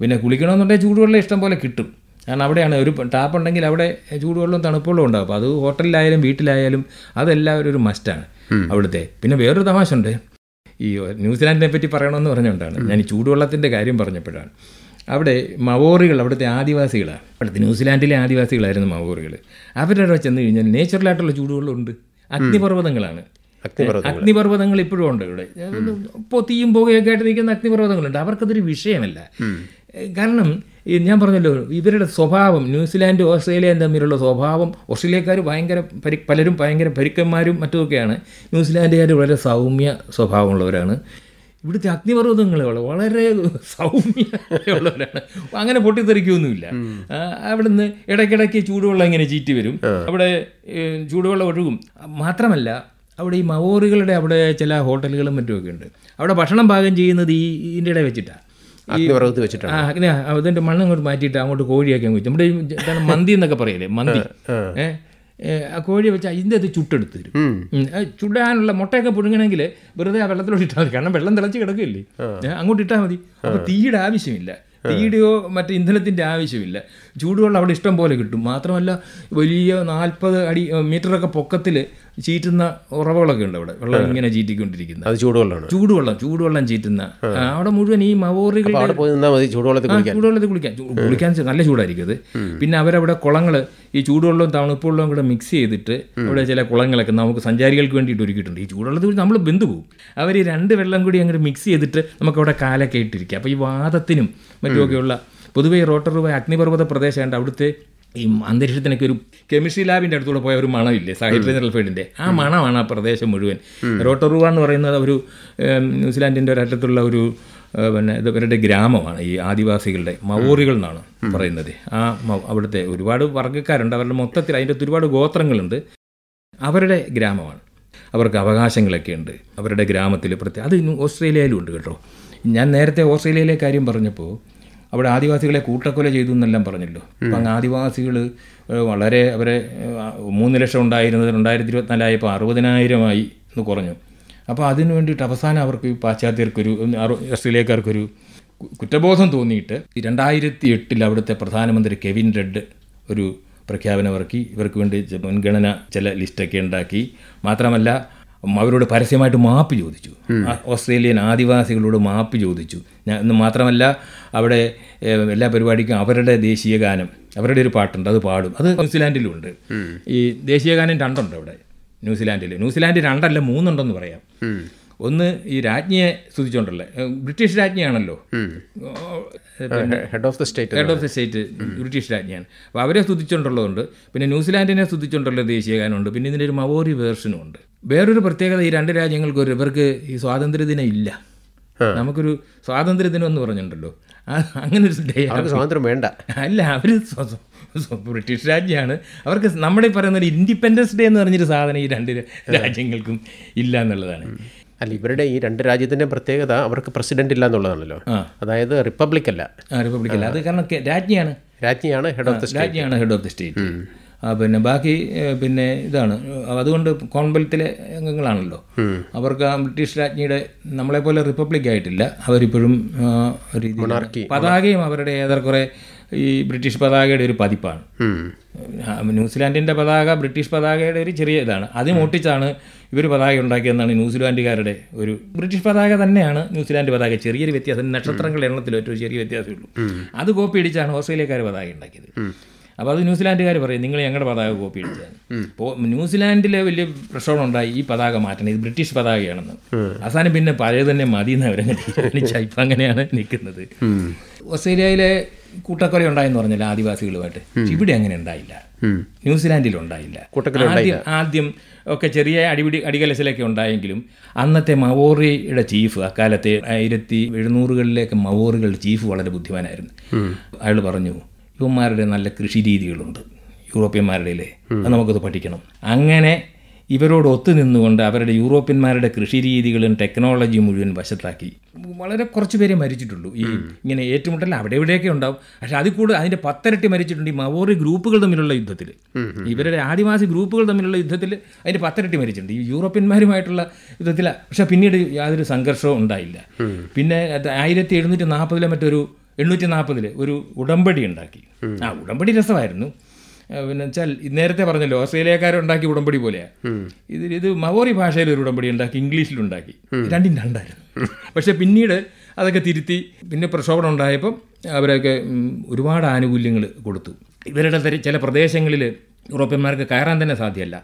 പിന്നെ കുളിക്കണമെന്നുണ്ടെങ്കിൽ ചൂടുവെള്ളം ഇഷ്ടം പോലെ കിട്ടും. കാരണം അവിടെയാണ് ഒരു ടാപ്പ് ഉണ്ടെങ്കിൽ അവിടെ ചൂടുവെള്ളവും തണുപ്പുവെള്ളവും ഉണ്ടാവും. അപ്പോൾ അത് ഹോട്ടലിലായാലും വീട്ടിലായാലും അതെല്ലാവരും ഒരു മസ്റ്റാണ് അവിടുത്തെ. പിന്നെ വേറൊരു തമാശ ഉണ്ട്. ഈ ന്യൂസിലാൻഡിനെ പറ്റി പറയണമെന്ന് പറഞ്ഞുകൊണ്ടാണ്. ഞാൻ ഈ ചൂടുവെള്ളത്തിന്റെ കാര്യം പറഞ്ഞപ്പോഴാണ്. അവിടെ മവോറികൾ അവിടുത്തെ ആദിവാസികളാണ്. അവിടുത്തെ ന്യൂസിലാൻഡിലെ ആദിവാസികളായിരുന്നു മവോറികൾ. അവരുടെ അവിടെ ചെന്ന് കഴിഞ്ഞാൽ നേച്ചുറലായിട്ടുള്ള ചൂടുകളുണ്ട് അഗ്നിപർവതങ്ങളാണ്. അഗ്നിപർവതങ്ങൾ. ഇപ്പോഴും ഉണ്ട് ഇവിടെ. ഇപ്പോൾ തീയും പുകയൊക്കെ ആയിട്ട് നിൽക്കുന്ന അഗ്നിപർവതങ്ങളുണ്ട്. അവർക്കതൊരു വിഷയമല്ല. കാരണം ഞാൻ പറഞ്ഞല്ലോ ഇവരുടെ സ്വഭാവം ന്യൂസിലാൻഡ് ഓസ്ട്രേലിയയും തമ്മിലുള്ള സ്വഭാവം ഓസ്ട്രേലിയക്കാർ ഭയങ്കര പരി പലരും ഭയങ്കര പരുക്കന്മാരും മറ്റുമൊക്കെയാണ്. ന്യൂസിലാൻഡുകാർ വളരെ സൗമ്യ സ്വഭാവമുള്ളവരാണ്. ഇവിടുത്തെ അഗ്നിപർവതങ്ങൾ വളരെ സൗമ്യമുള്ളവരാണ് അങ്ങനെ പൊട്ടിത്തെറിക്കൊന്നുമില്ല. അവിടുന്ന് ഇടയ്ക്കിടയ്ക്ക് ചൂടുവെള്ളം ഇങ്ങനെ ചീറ്റി വരും. അവിടെ ചൂടുവെള്ളം ഒഴുകും. മാത്രമല്ല അവിടെ ഈ മവോറികളുടെ അവിടെ ചില ഹോട്ടലുകളും മറ്റുമൊക്കെ ഉണ്ട്. അവിടെ ഭക്ഷണം പാകം ചെയ്യുന്നത് ഈ ഇതിന്റെ ഇടയിൽ വെച്ചിട്ടാണ് അഗ്നിപർവതത്തിൽ വെച്ചിട്ടാണ്? അതിന്റെ മണ്ണ് അങ്ങോട്ട് മാറ്റിയിട്ട് അങ്ങോട്ട് കോഴിയാക്കി അങ്ങ് വെച്ചു. നമ്മുടെ മന്തി എന്നൊക്കെ പറയല്ലേ? മന്തി. ഏ ഏ, ആ കോഴിയെ വെച്ച് അതിന്റെ അത് ചുട്ടെടുത്ത് തരും. ചുടാനുള്ള മുട്ടയൊക്കെ പുഴുങ്ങണമെങ്കിൽ വെറുതെ ആ വെള്ളത്തിലോട്ട് ഇട്ടാൽ മതി. കാരണം വെള്ളം തിളച്ച് കിടക്കില്ലേ അങ്ങോട്ട് ഇട്ടാൽ മതി. അപ്പോൾ തീയുടെ ആവശ്യമില്ല. തീയുടെയോ മറ്റു ഇന്ധനത്തിന്റെ ആവശ്യമില്ല. ചൂടുവെള്ളം അവിടെ ഇഷ്ടം പോലെ കിട്ടും. മാത്രമല്ല വലിയ നാൽപ്പത് അടി മീറ്ററൊക്കെ പൊക്കത്തിൽ ചീറ്റുന്ന ഉറവകളൊക്കെ ഉണ്ട് അവിടെ. വെള്ളം ഇങ്ങനെ ചീറ്റിക്കൊണ്ടിരിക്കുന്നത്. അത് ചൂടുവെള്ളമാണ്. ചൂടുവെള്ളം ചൂടുവെള്ളം ചീറ്റുന്ന. അവിടെ മുഴുവൻ ഈ മവോറികളുടെ ചൂടുവെള്ളത്തിൽ ചൂടുവെള്ളത്തിൽ കുളിക്കാൻ. കുളിക്കാൻ നല്ല ചൂടായിരിക്കും അത്. പിന്നെ അവരവിടെ കുളങ്ങൾ ഈ ചൂടുവെള്ളവും തണുപ്പുവെള്ളവും കൂടെ മിക്സ് ചെയ്തിട്ട് അവിടെ ചില കുളങ്ങളൊക്കെ നമുക്ക് സഞ്ചാരികൾക്ക് വേണ്ടിയിട്ട് ഒരുക്കിയിട്ടുണ്ട്. ഈ ചൂടുവെള്ളത്തിൽ നമ്മൾ ബന്ധു പോകും അവർ ഈ രണ്ട് വെള്ളം കൂടി അങ്ങോട്ട് മിക്സ് ചെയ്തിട്ട് നമുക്കവിടെ കാലൊക്കെ ഇട്ടിരിക്കുക. അപ്പോൾ ഈ വാദത്തിനും മറ്റുമൊക്കെയുള്ള പൊതുവെ റോട്ടറുവ അഗ്നിപർവത പ്രദേശമുണ്ട് അവിടുത്തെ ഈ അന്തരീക്ഷത്തിനൊക്കെ ഒരു കെമിസ്ട്രി ലാബിന്റെ അടുത്തൂടെ പോയ ഒരു മണമില്ലേ? സാഹിത്യ സൾഫൈഡിന്റെ ആ മണമാണ് ആ പ്രദേശം മുഴുവൻ. റോട്ടറുവ എന്ന് പറയുന്നത് ഒരു ന്യൂസിലാൻഡിന്റെ ന്യൂസിലാൻഡിന്റെ ഒരറ്റത്തുള്ള ഒരു പിന്നെ ഇത് ഇവരുടെ ഗ്രാമമാണ്. ഈ ആദിവാസികളുടെ മവോറികൾ എന്നാണ് പറയുന്നത്. ആ അവിടുത്തെ ഒരുപാട് വർഗക്കാരുണ്ട്. അവരുടെ മൊത്തത്തിൽ അതിന്റെ ഒരുപാട് ഗോത്രങ്ങളുണ്ട്. അവരുടെ ഗ്രാമമാണ്. അവർക്ക് അവകാശങ്ങളൊക്കെ ഉണ്ട്. അവരുടെ ഗ്രാമത്തിൽ പ്രത്യേക അത് ഓസ്ട്രേലിയയിലും ഉണ്ട് കേട്ടോ. ഞാൻ നേരത്തെ ഓസ്ട്രേലിയയിലെ കാര്യം പറഞ്ഞപ്പോൾ അവിടെ ആദിവാസികളെ കൂട്ടക്കൊല ചെയ്തു എന്നെല്ലാം പറഞ്ഞല്ലോ. അപ്പം അങ്ങ് ആദിവാസികൾ വളരെ അവരെ മൂന്ന് ലക്ഷം ഉണ്ടായിരുന്നത് രണ്ടായിരത്തി ഇരുപത്തിനാലായപ്പോൾ അറുപതിനായിരമായി എന്ന് കുറഞ്ഞു. അപ്പോൾ അതിന് വേണ്ടിയിട്ട് അവസാനം അവർക്ക് പാശ്ചാത്യർക്കൊരു ഓസ്ട്രേലിയക്കാർക്കൊരു കുറ്റബോധം തോന്നിയിട്ട് രണ്ടായിരത്തി എട്ടിൽ അവിടുത്തെ പ്രധാനമന്ത്രി കെവിൻ റെഡ് ഒരു പ്രഖ്യാപനം ഇറക്കി. ഇവർക്ക് വേണ്ടി മുൻഗണന ചില ലിസ്റ്റൊക്കെ ഉണ്ടാക്കി. മാത്രമല്ല അവരോട് പരസ്യമായിട്ട് മാപ്പ് ചോദിച്ചു. ഓസ്ട്രേലിയൻ ആദിവാസികളോട് മാപ്പ് ചോദിച്ചു. ഞാൻ മാത്രമല്ല അവിടെ എല്ലാ പരിപാടിക്കും അവരുടെ ദേശീയ ഗാനം അവരുടെ ഒരു പാട്ടുണ്ട് അത് പാടും. അത് ന്യൂസിലാൻഡിലും ഉണ്ട് ഈ ദേശീയ ഗാനം രണ്ടുണ്ട് അവിടെ ന്യൂസിലാൻഡിൽ ന്യൂസിലാൻഡിൽ രണ്ടല്ല മൂന്നുണ്ടെന്ന് പറയാം. ഒന്ന് ഈ രാജ്ഞിയെ സ്തുതിച്ചോണ്ടല്ലേ? British രാജ്ഞിയാണല്ലോ. Head of the state head of the state British രാജ്ഞിയാണ്. അപ്പോൾ അവരെ സ്തുതിച്ചുകൊണ്ടുള്ളതുണ്ട് പിന്നെ ന്യൂസിലാൻഡിനെ സ്തുതിച്ചുകൊണ്ടുള്ള ദേശീയ ഗാനമുണ്ട്. പിന്നെ ഇതിന്റെ ഒരു മവോറി വേർഷനും ഉണ്ട് വേറൊരു പ്രത്യേകത ഈ രണ്ട് രാജ്യങ്ങൾക്കും ഒരു ഇവർക്ക് ഈ സ്വാതന്ത്ര്യദിനം ഇല്ല. നമുക്കൊരു സ്വാതന്ത്ര്യദിനം എന്ന് പറഞ്ഞിട്ടുണ്ടല്ലോ. അങ്ങനെ ഒരു ഡേ അവർക്ക് സ്വാതന്ത്ര്യം വേണ്ട. അല്ല അവർ ബ്രിട്ടീഷ് രാജ്യമാണ്. അവർക്ക് നമ്മുടെ ഈ പറയുന്ന ഒരു ഇൻഡിപെൻഡൻസ് ഡേ എന്ന് പറഞ്ഞൊരു സാധനം ഈ രണ്ട് രാജ്യങ്ങൾക്കും ഇല്ല എന്നുള്ളതാണ്. അല്ല ഇവരുടെ ഈ രണ്ട് രാജ്യത്തിന്റെ പ്രത്യേകത അവർക്ക് പ്രസിഡന്റ് ഇല്ല എന്നുള്ളതാണല്ലോ. അതായത് റിപ്പബ്ലിക് അല്ല റിപ്പബ്ലിക് അല്ല അത് കാരണം രാജ്ഞിയാണ്. രാജ്ഞിയാണ് ഹെഡ് ഓഫ് ദ സ്റ്റേറ്റ് രാജ്ഞിയാണ് ഹെഡ് ഓഫ് ദ സ്റ്റേറ്റ് പിന്നെ ബാക്കി പിന്നെ ഇതാണ്. അതുകൊണ്ട് കോൺവെൽത്തിലെ അംഗങ്ങളാണല്ലോ. അവർക്ക് ആ ബ്രിട്ടീഷ് രാജ്ഞിയുടെ നമ്മളെപ്പോലെ റിപ്പബ്ലിക് ആയിട്ടില്ല. അവരിപ്പോഴും പതാകയും അവരുടെ ഏതൊക്കെ ഈ ബ്രിട്ടീഷ് പതാകയുടെ ഒരു പതിപ്പാണ്. ന്യൂസിലാൻഡിന്റെ ന്യൂസിലാൻഡിന്റെ പതാക ബ്രിട്ടീഷ് പതാകയുടെ ഒരു ചെറിയ ഇതാണ്. അതും ഒട്ടിച്ചാണ് ഇവർ പതാക ഉണ്ടാക്കിയതെന്നാണ് ന്യൂസിലാൻഡുകാരുടെ ഒരു ബ്രിട്ടീഷ് പതാക തന്നെയാണ് ന്യൂസിലാൻഡ് പതാക. ചെറിയൊരു വ്യത്യാസം. നക്ഷത്രങ്ങളുടെ എണ്ണത്തിൽ ഏറ്റവും ചെറിയ വ്യത്യാസമുള്ളൂ അത് കോപ്പി അടിച്ചാണ് ഓസ്ട്രേലിയക്കാർ പതാക ഉണ്ടാക്കിയത്. അപ്പോൾ അത് ന്യൂസിലാൻഡുകാർ പറയും നിങ്ങൾ ഞങ്ങളുടെ പതാക കോപ്പി എടുത്തതാണ് അപ്പോൾ ന്യൂസിലാൻഡിലെ വലിയ പ്രശ്നം ഉണ്ടായി ഈ പതാക മാറ്റണം ഇത് ബ്രിട്ടീഷ് പതാകയാണെന്ന്. അവസാനം പിന്നെ പഴയ തന്നെ മതി എന്ന് അവരങ്ങനെ ഇപ്പം അങ്ങനെയാണ് നിൽക്കുന്നത് ഓസ്ട്രേലിയയിലെ കൂട്ടക്കൊല ഉണ്ടായെന്ന് പറഞ്ഞല്ലോ ആദിവാസികളുമായിട്ട്. ഇവിടെ അങ്ങനെ ഉണ്ടായില്ല. ന്യൂസിലാൻഡിൽ ഉണ്ടായില്ല. ആദ്യം ആദ്യം ഒക്കെ ചെറിയ അടിപിടി അടികലസിലൊക്കെ ഉണ്ടായെങ്കിലും അന്നത്തെ മവോറിയുടെ ചീഫ് അക്കാലത്തെ ആയിരത്തി എഴുന്നൂറുകളിലേക്ക് മവോറികളുടെ ചീഫ് വളരെ ബുദ്ധിമാനായിരുന്നു. അയാൾ പറഞ്ഞു ഇവന്മാരുടെ നല്ല കൃഷി രീതികളുണ്ട് യൂറോപ്യന്മാരുടെ അത് നമുക്കത് പഠിക്കണം. അങ്ങനെ ഇവരോട് ഒത്തുനിന്നുകൊണ്ട് അവരുടെ യൂറോപ്യന്മാരുടെ കൃഷി രീതികളും ടെക്നോളജിയും മുഴുവൻ വശത്താക്കി. വളരെ കുറച്ച് പേരെ മരിച്ചിട്ടുള്ളൂ. ഈ ഇങ്ങനെ ഏറ്റുമുട്ടൽ അവിടെ എവിടെയൊക്കെ ഉണ്ടാവും. പക്ഷെ അതിൽ കൂടുതൽ അതിന്റെ പത്തരട്ടി മരിച്ചിട്ടുണ്ട് ഈ മവോറി ഗ്രൂപ്പുകൾ തമ്മിലുള്ള യുദ്ധത്തിൽ. ഇവരുടെ ആദിവാസി ഗ്രൂപ്പുകൾ തമ്മിലുള്ള യുദ്ധത്തിൽ അതിന്റെ പത്തരട്ടി മരിച്ചിട്ടുണ്ട്. ഈ യൂറോപ്യന്മാരുമായിട്ടുള്ള യുദ്ധത്തിൽ പക്ഷെ പിന്നീട് യാതൊരു സംഘർഷവും ഉണ്ടായില്ല. പിന്നെ ആയിരത്തി എഴുന്നൂറ്റി നാൽപ്പതിലെ മറ്റൊരു എണ്ണൂറ്റി നാൽപ്പതിൽ ഒരു ഉടമ്പടി ഉണ്ടാക്കി. ആ ഉടമ്പടി രസമായിരുന്നു. പിന്നെ വെച്ചാൽ നേരത്തെ പറഞ്ഞല്ലോ ഓസ്ട്രേലിയക്കാരുണ്ടാക്കി ഉടമ്പടി പോലെയാണ് ഇത് ഇത് മവോറി ഭാഷയിൽ ഒരു ഉടമ്പടി ഉണ്ടാക്കി ഇംഗ്ലീഷിലുണ്ടാക്കി. രണ്ടും രണ്ടായിരുന്നു. പക്ഷെ പിന്നീട് അതൊക്കെ തിരുത്തി പിന്നെ പ്രക്ഷോഭണം ഉണ്ടായപ്പം അവരൊക്കെ ഒരുപാട് ആനുകൂല്യങ്ങൾ കൊടുത്തു. ഇവരുടെ ചില പ്രദേശങ്ങളിൽ യൂറോപ്യന്മാർക്ക് കയറാൻ തന്നെ സാധ്യമല്ല.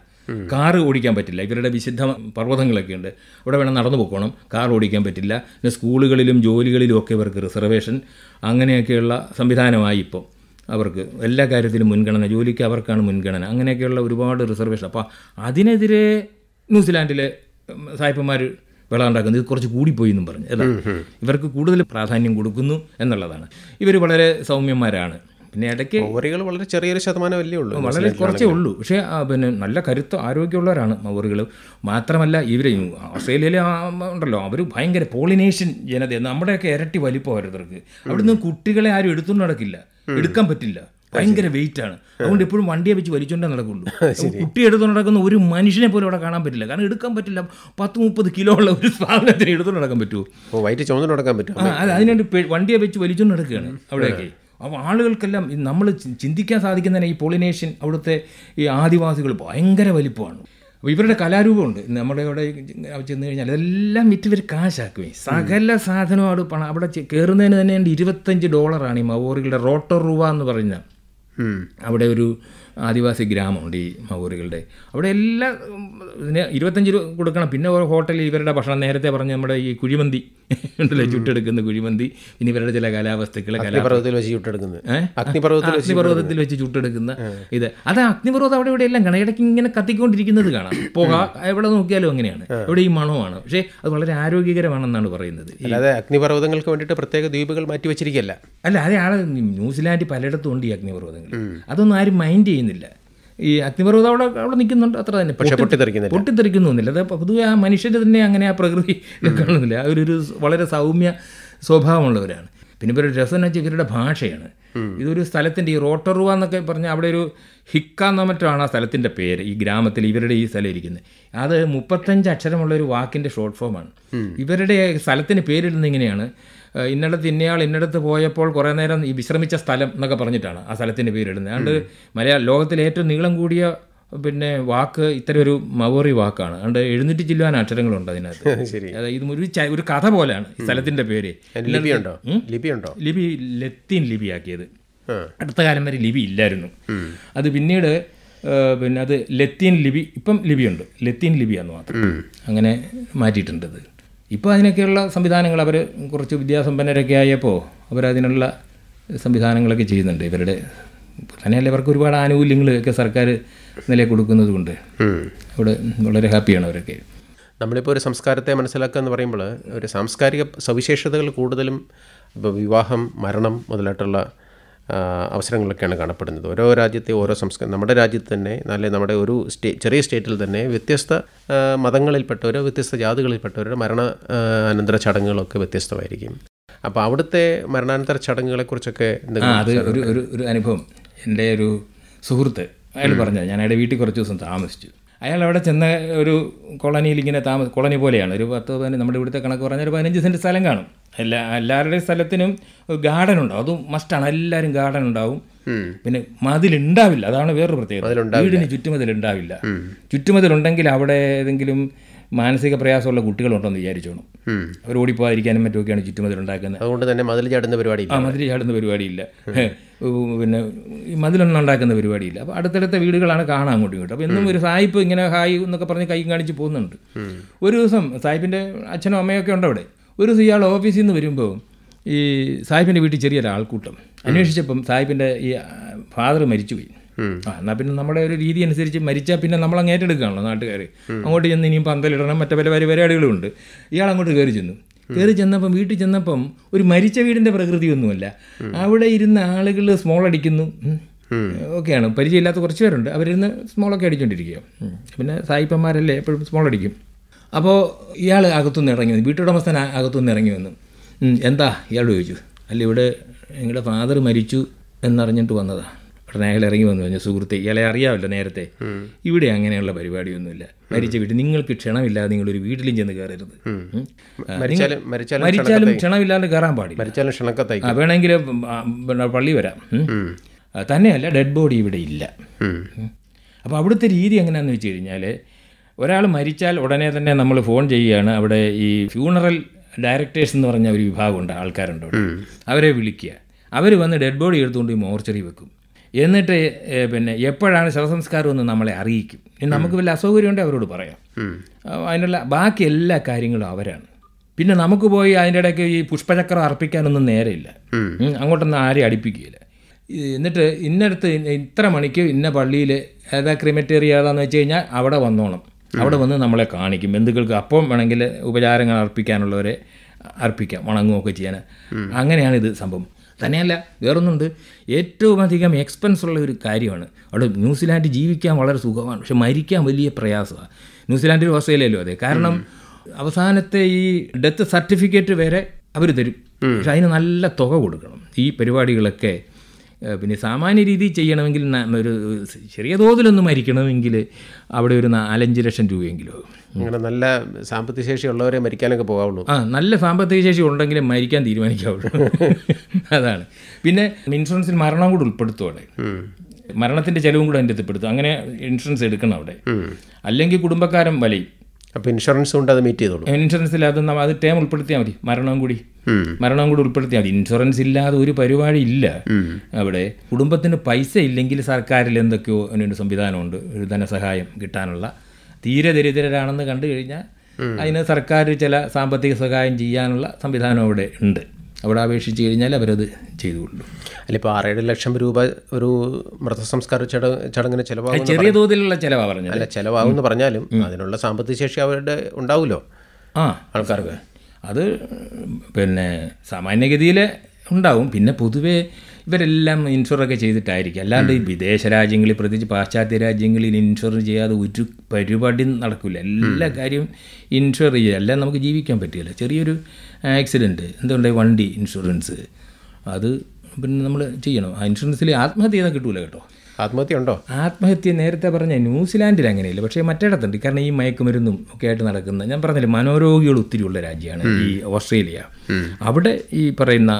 കാറ് ഓടിക്കാൻ പറ്റില്ല. ഇവരുടെ വിശുദ്ധ പർവതങ്ങളൊക്കെ ഉണ്ട്. അവിടെ വേണം നടന്നു പോകണം. കാർ ഓടിക്കാൻ പറ്റില്ല. പിന്നെ സ്കൂളുകളിലും ജോലികളിലും ഒക്കെ ഇവർക്ക് റിസർവേഷൻ അങ്ങനെയൊക്കെയുള്ള സംവിധാനമായി ഇപ്പോൾ അവർക്ക് എല്ലാ കാര്യത്തിലും മുൻഗണന ജോലിക്ക് അവർക്കാണ് മുൻഗണന. അങ്ങനെയൊക്കെയുള്ള ഒരുപാട് റിസർവേഷൻ. അപ്പോൾ അതിനെതിരെ ന്യൂസിലാൻഡിലെ സായിപ്പന്മാർ വിളവുണ്ടാക്കുന്നത് ഇത് കുറച്ച് കൂടിപ്പോയി എന്നും പറഞ്ഞു. അല്ല ഇവർക്ക് കൂടുതൽ പ്രാധാന്യം കൊടുക്കുന്നു എന്നുള്ളതാണ്. ഇവർ വളരെ സൗമ്യന്മാരാണ്. പിന്നെ ഇടയ്ക്ക് മൗറികൾ വളരെ ചെറിയൊരു ശതമാനമല്ലേ ഉള്ളൂ. വളരെ കുറച്ചേ ഉള്ളൂ. പക്ഷേ പിന്നെ നല്ല കരുത്ത് ആരോഗ്യമുള്ളവരാണ് മൗറികൾ മാത്രമല്ല ഇവർ ഓസ്ട്രേലിയയിലെ ഉണ്ടല്ലോ അവർ ഭയങ്കര പോളിനേഷൻ ജനത. നമ്മുടെയൊക്കെ ഇരട്ടി വലിപ്പം ഓരോരുത്തർക്ക് അവിടുന്ന് കുട്ടികളെ ആരും എടുത്തുകൊണ്ട് നടക്കില്ല. എടുക്കാൻ പറ്റില്ല. ഭയങ്കര വെയിറ്റ് ആണ്. അതുകൊണ്ട് എപ്പോഴും വണ്ടിയെ വെച്ച് വലിച്ചോണ്ടേ നടക്കുള്ളൂ. കുട്ടി എടുത്തുകൊണ്ട് നടക്കുന്ന ഒരു മനുഷ്യനെ പോലും അവിടെ കാണാൻ പറ്റില്ല. കാരണം എടുക്കാൻ പറ്റില്ല. പത്ത് മുപ്പത് കിലോ ഉള്ള ഒരു സാധനത്തിന് എടുത്തുകൊണ്ട് നടക്കാൻ പറ്റുമോ? വയറ്റ് ചുമന്നു നടക്കാൻ പറ്റും അതിനുവേണ്ടി വണ്ടിയെ വെച്ച് വലിച്ചോണ്ട് നടക്കുകയാണ് അവിടെയൊക്കെ. അപ്പോൾ ആളുകൾക്കെല്ലാം നമ്മൾ ചിന്തിക്കാൻ സാധിക്കുന്നതിന് ഈ പോളിനേഷ്യൻ അവിടുത്തെ ഈ ആദിവാസികൾ ഭയങ്കര വലിപ്പമാണ്. അപ്പോൾ ഇവരുടെ കലാരൂപമുണ്ട്. നമ്മുടെ അവിടെ ചെന്ന് കഴിഞ്ഞാൽ അതെല്ലാം വിറ്റ് ഇവർ കാശാക്കുകയും സകല സാധനവും അവിടെ പണം അവിടെ കയറുന്നതിന് തന്നെ ഇരുപത്തഞ്ച് ഡോളറാണ് ഈ മവോറികളുടെ റോട്ടോ റൂവ എന്ന് പറയുന്ന അവിടെ ഒരു ആദിവാസി ഗ്രാമമുണ്ട് ഈ മൗറികളുടെ. അവിടെ എല്ലാ ഇതിന് ഇരുപത്തഞ്ച് രൂപ കൊടുക്കണം. പിന്നെ ഓരോ ഹോട്ടലിൽ ഇവരുടെ ഭക്ഷണം നേരത്തെ പറഞ്ഞ നമ്മുടെ ഈ കുഴിമന്തി ഉണ്ടല്ലോ ചുട്ടെടുക്കുന്ന കുഴിമന്തി. പിന്നെ ഇവരുടെ ചില കലാവസ്തുക്കൾ കലാപർവതത്തിൽ വെച്ച് ചുട്ടെടുക്കുന്നത്? അഗ്നിപർവതത്തിൽ വെച്ച് ചുട്ടെടുക്കുന്ന ഇത്. അത് അഗ്നിപർവതം അവിടെ ഇവിടെ എല്ലാം കാണാം. ഇടയ്ക്ക് ഇങ്ങനെ കത്തിക്കൊണ്ടിരിക്കുന്നത് കാണാം. പുക എവിടെ നോക്കിയാലും അങ്ങനെയാണ്. ഇവിടെ ഈ മണമാണ്. പക്ഷേ അത് വളരെ ആരോഗ്യകരമാണെന്നാണ് പറയുന്നത്. അല്ലാതെ അഗ്നിപർവതങ്ങൾക്ക് വേണ്ടിയിട്ട് പ്രത്യേക ദ്വീപുകൾ മാറ്റി വെച്ചിരിക്കല്ല അല്ല അതെ ആൾ ന്യൂസിലാൻഡ് പലയിടത്തും ഉണ്ട് ഈ അഗ്നിപർവതങ്ങൾ. അതൊന്നും ആരും മൈൻഡ് ചെയ്യുന്നില്ല. ഈ അഗ്നിപർവതം അവിടെ അവിടെ നിൽക്കുന്നുണ്ട് അത്ര തന്നെ. പക്ഷെ പൊട്ടി- പൊട്ടിത്തെറിക്കുന്നില്ല. പൊട്ടിത്തെറിക്കുന്നൊന്നുമില്ല അത് പൊതുവെ ആ മനുഷ്യർ തന്നെ അങ്ങനെ ആ പ്രകൃതി കാണുന്നില്ല. അവരൊരു വളരെ സൗമ്യ സ്വഭാവമുള്ളവരാണ്. പിന്നെ ഇവരുടെ രസം വെച്ചാൽ ഇവരുടെ ഭാഷയാണ്. ഇതൊരു സ്ഥലത്തിന്റെ ഈ റോട്ടറുവ എന്നൊക്കെ പറഞ്ഞാൽ അവിടെ ഒരു ഹിക്ക എന്നോ മറ്റോ ആ സ്ഥലത്തിന്റെ പേര്. ഈ ഗ്രാമത്തിൽ ഇവരുടെ ഈ സ്ഥലം ഇരിക്കുന്നത് അത് മുപ്പത്തഞ്ച് അക്ഷരമുള്ള ഒരു വാക്കിന്റെ ഷോർട്ട് ഫോമാണ് ഇവരുടെ സ്ഥലത്തിന് പേരിടുന്നത് ഇങ്ങനെയാണ്. ഇന്നിടത്ത് ഇന്നയാൾ ഇന്നിടത്ത് പോയപ്പോൾ കുറേ നേരം ഈ വിശ്രമിച്ച സ്ഥലം എന്നൊക്കെ പറഞ്ഞിട്ടാണ് ആ സ്ഥലത്തിന്റെ പേരിടുന്നത്. അതുകൊണ്ട് മലയാള ലോകത്തിലെ ഏറ്റവും നീളം കൂടിയ പിന്നെ വാക്ക് ഇത്തരം ഒരു മവോറി വാക്കാണ്. അതുകൊണ്ട് എഴുന്നൂറ്റി ചില്ലുവാൻ അക്ഷരങ്ങളുണ്ട് അതിനകത്ത്. ഇത് ഒരു ഒരു കഥ പോലെയാണ് ഈ സ്ഥലത്തിന്റെ പേര്. ലിപിയുണ്ടോ? ലിപിയുണ്ടോ? ലിപി ലത്തീൻ ലിപിയാക്കിയത്. അടുത്ത കാലം വരെ ലിപി ഇല്ലായിരുന്നു. അത് പിന്നീട് പിന്നെ അത് ലത്തീൻ ലിപി ഇപ്പം ലിപിയുണ്ട്. ലത്തീൻ ലിപിയാന്ന് മാത്രം. അങ്ങനെ മാറ്റിയിട്ടുണ്ട് ഇപ്പോൾ അതിനൊക്കെയുള്ള സംവിധാനങ്ങൾ അവർ കുറച്ച് വിദ്യാസമ്പന്നരൊക്കെ ആയപ്പോൾ അവരതിനുള്ള സംവിധാനങ്ങളൊക്കെ ചെയ്യുന്നുണ്ട്. ഇവരുടെ തന്നെയല്ല ഇവർക്ക് ഒരുപാട് ആനുകൂല്യങ്ങളൊക്കെ സർക്കാർ നില കൊടുക്കുന്നത് കൊണ്ട് അവിടെ വളരെ ഹാപ്പിയാണ് അവരൊക്കെ. നമ്മളിപ്പോൾ ഒരു സംസ്കാരത്തെ മനസ്സിലാക്കുക എന്ന് പറയുമ്പോൾ ഒരു സാംസ്കാരിക സവിശേഷതകൾ കൂടുതലും ഇപ്പോൾ വിവാഹം മരണം മുതലായിട്ടുള്ള ആ, അവസരങ്ങളിലൊക്കെയാണ് കാണപ്പെടുന്നത്. ഓരോ രാജ്യത്തെ ഓരോ സംസ്കാരം നമ്മുടെ രാജ്യത്ത് തന്നെ നല്ല നമ്മുടെ ഒരു സ്റ്റേ ചെറിയ സ്റ്റേറ്റിൽ തന്നെ വ്യത്യസ്ത മതങ്ങളിൽപ്പെട്ടവരോ വ്യത്യസ്ത ജാതികളിൽപ്പെട്ടവരുടെ മരണ അനന്തര ചടങ്ങുകളൊക്കെ വ്യത്യസ്തമായിരിക്കും. അപ്പോൾ അവിടുത്തെ മരണാനന്തര ചടങ്ങുകളെക്കുറിച്ചൊക്കെ അത് ഒരു ഒരു ഒരു അനുഭവം. എന്റെ ഒരു സുഹൃത്ത് അയാൾ പറഞ്ഞത് ഞാൻ അയാളുടെ വീട്ടിൽ കുറച്ച് ദിവസം താമസിച്ചു. അയാൾ അവിടെ ചെന്ന ഒരു കോളനിയിൽ ഇങ്ങനെ താമസ കോളനി പോലെയാണ്. ഒരു പത്ത് പതിനഞ്ച് നമ്മുടെ ഇവിടുത്തെ കണക്ക് പറഞ്ഞാൽ ഒരു പതിനഞ്ച് സെന്റ് സ്ഥലം കാണും. എല്ലാ എല്ലാവരുടെയും സ്ഥലത്തിനും ഗാർഡൻ ഉണ്ടാവും അതും മസ്റ്റാണ് എല്ലാവരും ഗാർഡൻ ഉണ്ടാവും. പിന്നെ മതിൽ ഉണ്ടാവില്ല അതാണ് വേറൊരു പ്രത്യേകത. വീടിന് ചുറ്റുമതിൽ ഉണ്ടാവില്ല ചുറ്റുമതിലുണ്ടെങ്കിൽ അവിടെ ഏതെങ്കിലും മാനസിക പ്രയാസമുള്ള കുട്ടികളുണ്ടെന്ന് വിചാരിച്ചോണം. അവർ ഓടിപ്പോകാതിരിക്കാനും മറ്റുമൊക്കെയാണ് ചുറ്റുമതിൽ ഉണ്ടാക്കുന്നത് അതുകൊണ്ട് തന്നെ മതിൽ ചാടുന്ന പരിപാടി ആ മതിൽ ചാടുന്ന പരിപാടിയില്ല. പിന്നെ ഈ മതിലൊന്നും ഉണ്ടാക്കുന്ന പരിപാടിയില്ല. അപ്പോൾ അടുത്തടുത്ത വീടുകളാണ് കാണാൻ അങ്ങോട്ടും ഇങ്ങോട്ടും. അപ്പോൾ എന്നും ഒരു സായിപ്പ് ഇങ്ങനെ ഹായ് എന്നൊക്കെ പറഞ്ഞ് കൈ കാണിച്ച് പോകുന്നുണ്ട്. ഒരു ദിവസം സായിപ്പിന്റെ അച്ഛനും അമ്മയൊക്കെ ഉണ്ട് അവിടെ ഒരു ദിവസം ഇയാൾ ഓഫീസിൽ നിന്ന് വരുമ്പോൾ ഈ സാഹിബിന്റെ വീട്ടിൽ ചെറിയൊരു ആൾക്കൂട്ടം. അന്വേഷിച്ചപ്പം സാഹിബിന്റെ ഈ ഫാദർ മരിച്ചുപോയി. ആ എന്നാൽ പിന്നെ നമ്മുടെ ഒരു രീതി അനുസരിച്ച് മരിച്ചാൽ പിന്നെ നമ്മൾ അങ്ങ് ഏറ്റെടുക്കുകയാണല്ലോ നാട്ടുകാർ അങ്ങോട്ട് ചെന്ന് ഇനിയും പന്തലിടണം മറ്റേ പല പരിപാടികളുണ്ട്. ഇയാൾ അങ്ങോട്ട് കയറി ചെന്നു. കയറി ചെന്നപ്പം വീട്ടിൽ ചെന്നപ്പം ഒരു മരിച്ച വീടിന്റെ പ്രകൃതിയൊന്നുമല്ല. അവിടെ ഇരുന്ന ആളുകൾ സ്മോൾ അടിക്കുന്നു. ഒക്കെയാണ് പരിചയമില്ലാത്ത കുറച്ച് പേരുണ്ട്. അവരിന്ന് സ്മോളൊക്കെ അടിച്ചുകൊണ്ടിരിക്കുക. പിന്നെ സായിപ്പന്മാരല്ലേ എപ്പോഴും സ്മോൾ അടിക്കും. അപ്പോൾ ഇയാൾ അകത്തുനിന്ന് ഇറങ്ങി വന്നു. വീട്ടുടമസ്ഥൻ അകത്തുനിന്ന് ഇറങ്ങി വന്നു. എന്താ? ഇയാൾ ചോദിച്ചു. അല്ല ഇവിടെ നിങ്ങളുടെ ഫാദർ മരിച്ചു എന്നറിഞ്ഞിട്ട് വന്നതാ. ഉടനെ അയാൾ ഇറങ്ങി വന്നു പറഞ്ഞു സുഹൃത്തെ ഇയാളെ അറിയാമല്ലോ നേരത്തെ. ഇവിടെ അങ്ങനെയുള്ള പരിപാടിയൊന്നുമില്ല. മരിച്ച വീട്ടിൽ നിങ്ങൾക്ക് ക്ഷണമില്ലാതെ ഒരു വീട്ടിലും ചെന്ന് കയറരുത്. മരിച്ചാലും നിങ്ങൾ- ക്ഷണമില്ലാതെ കയറാൻ പാടില്ല. മരിച്ചാലും ക്ഷണക്കത്തായി വേണമെങ്കിൽ പള്ളി വരാം. തന്നെയല്ല ഡെഡ് ബോഡി ഇവിടെ ഇല്ല. അപ്പോൾ അവിടുത്തെ രീതി എങ്ങനെയാണെന്ന് വെച്ച് കഴിഞ്ഞാൽ ഒരാൾ മരിച്ചാൽ ഉടനെ തന്നെ നമ്മൾ ഫോൺ ചെയ്യുകയാണ്. അവിടെ ഈ ഫ്യൂണറൽ ഡയറക്ടേഴ്സ് എന്ന് പറഞ്ഞ ഒരു വിഭാഗമുണ്ട് ആൾക്കാരുണ്ട് അവരെ വിളിക്കുക. അവർ വന്ന് ഡെഡ് ബോഡി എടുത്തുകൊണ്ട് ഈ മോർച്ചറി വെക്കും. എന്നിട്ട് പിന്നെ എപ്പോഴാണ് ശവസംസ്കാരം എന്ന് നമ്മളെ അറിയിക്കും. നമുക്ക് വല്ല അസൗകര്യം ഉണ്ടെങ്കിൽ അവരോട് പറയാം. അതിനുള്ള ബാക്കി എല്ലാ കാര്യങ്ങളും അവരാണ്. പിന്നെ നമുക്ക് പോയി അതിന്റെ ഇടയ്ക്ക് ഈ പുഷ്പചക്രം അർപ്പിക്കാനൊന്നും നേരെയില്ല. അങ്ങോട്ടൊന്നും ആരെയും അടുപ്പിക്കുകയില്ല. എന്നിട്ട് ഇന്നടുത്ത് ഇത്ര മണിക്ക് ഇന്ന പള്ളിയിൽ ഏതാ ക്രിമറ്റേറിയ ഏതാന്ന് വെച്ച് കഴിഞ്ഞാൽ അവിടെ വന്നോണം. അവിടെ വന്ന് നമ്മളെ കാണിക്കും. ബന്ധുക്കൾക്ക് അപ്പം വേണമെങ്കിൽ ഉപചാരങ്ങൾ അർപ്പിക്കാനുള്ളവരെ അർപ്പിക്കാം വണങ്ങുകയൊക്കെ ചെയ്യാൻ. അങ്ങനെയാണ് ഇത് സംഭവം. തന്നെയല്ല വേറൊന്നുണ്ട്. ഏറ്റവും അധികം എക്സ്പെൻസ് ഉള്ള ഒരു കാര്യമാണ്. അവിടെ ന്യൂസിലാൻഡ് ജീവിക്കാൻ വളരെ സുഖമാണ്. പക്ഷെ മരിക്കാൻ വലിയ പ്രയാസമാണ് ന്യൂസിലാൻഡിൽ ഓസ്ട്രേലിയയിലും അതെ. കാരണം അവസാനത്തെ ഈ ഡെത്ത് സർട്ടിഫിക്കറ്റ് വരെ അവർ തരും. പക്ഷെ അതിന് നല്ല തുക കൊടുക്കണം. ഈ പരിപാടികളൊക്കെ പിന്നെ സാമാന്യ രീതിയിൽ ചെയ്യണമെങ്കിൽ ഒരു ചെറിയ തോതിലൊന്നും മരിക്കണമെങ്കിൽ അവിടെ ഒരു നാലഞ്ച് ലക്ഷം രൂപയെങ്കിലും. അങ്ങനെ നല്ല സാമ്പത്തിക ശേഷി ഉള്ളവരെ മരിക്കാനൊക്കെ പോകാവുള്ളൂ. ആ നല്ല സാമ്പത്തിക ശേഷി ഉണ്ടെങ്കിൽ മരിക്കാൻ തീരുമാനിക്കാവുള്ളൂ. അതാണ്. പിന്നെ ഇൻഷുറൻസിൽ മരണം കൂടെ ഉൾപ്പെടുത്തും അവിടെ. മരണത്തിന്റെ ചിലവും കൂടെ അതിന്റെ എത്തിപ്പെടുത്തും അങ്ങനെ ഇൻഷുറൻസ് എടുക്കണം അവിടെ. അല്ലെങ്കിൽ കുടുംബക്കാരൻ വലയും. അപ്പോൾ ഇൻഷുറൻസ് കൊണ്ട് അത് മീറ്റ് ചെയ്തോളൂ. ഇൻഷുറൻസിൽ അത് അത് ടേം ഉൾപ്പെടുത്തിയാൽ മതി. മരണവും കൂടി. മരണവും കൂടി ഉൾപ്പെടുത്തിയാൽ മതി. ഇൻഷുറൻസ് ഇല്ലാതെ ഒരു പരിപാടി ഇല്ല. അവിടെ കുടുംബത്തിന് പൈസ ഇല്ലെങ്കിൽ സർക്കാരിൽ എന്തൊക്കെയോ അതിനൊരു സംവിധാനമുണ്ട്. ഒരു ധനസഹായം കിട്ടാനുള്ള. തീരെ ദരിദ്രരാണെന്ന് കണ്ടു കഴിഞ്ഞാൽ അതിന് സർക്കാർ ചില സാമ്പത്തിക സഹായം ചെയ്യാനുള്ള സംവിധാനം അവിടെ ഉണ്ട്. അവിടെ അപേക്ഷിച്ച് കഴിഞ്ഞാൽ അവരത് ചെയ്തുകൊള്ളു അല്ല ഇപ്പോൾ ആറേഴ് ലക്ഷം രൂപ ഒരു മൃതസംസ്കാര ചട ചടങ്ങിന് ചിലവാകും ചെറിയ തോതിലുള്ള ചിലവാ പറഞ്ഞു അല്ല ചിലവാകുമെന്ന് പറഞ്ഞാലും അതിനുള്ള സാമ്പത്തിക ശേഷി അവരുടെ ഉണ്ടാവുമല്ലോ. ആ ആൾക്കാർക്ക്. അത് പിന്നെ സാമാന്യഗതിയിൽ ഉണ്ടാവും. പിന്നെ പൊതുവേ ഇവരെല്ലാം ഇൻഷുറൊക്കെ ചെയ്തിട്ടായിരിക്കും. അല്ലാണ്ട് ഈ വിദേശ രാജ്യങ്ങളിൽ പ്രത്യേകിച്ച് പാശ്ചാത്യ രാജ്യങ്ങളിൽ ഇൻഷുർ ചെയ്യാതെ ഒരു പരിപാടി നടക്കില്ല എല്ലാ കാര്യവും ഇൻഷുർ ചെയ്യുക അല്ലാതെ നമുക്ക് ജീവിക്കാൻ പറ്റില്ല. ചെറിയൊരു ആക്സിഡന്റ് എന്തുകൊണ്ട് വണ്ടി ഇൻഷുറൻസ് അത് പിന്നെ നമ്മൾ ചെയ്യണം. ആ ഇൻഷുറൻസിൽ ആത്മഹത്യ ചെയ്താൽ കിട്ടൂല കേട്ടോ. ആത്മഹത്യ ഉണ്ടോ? ആത്മഹത്യ നേരത്തെ പറഞ്ഞ ന്യൂസിലാൻഡിൽ അങ്ങനെയില്ല പക്ഷേ മറ്റിടത്തുണ്ട്. കാരണം ഈ മയക്കുമരുന്നും ഒക്കെ ആയിട്ട് നടക്കുന്ന ഞാൻ പറഞ്ഞില്ല മനോരോഗികൾ ഒത്തിരി ഉള്ള രാജ്യമാണ് ഈ ഓസ്ട്രേലിയ. അവിടെ ഈ പറയുന്ന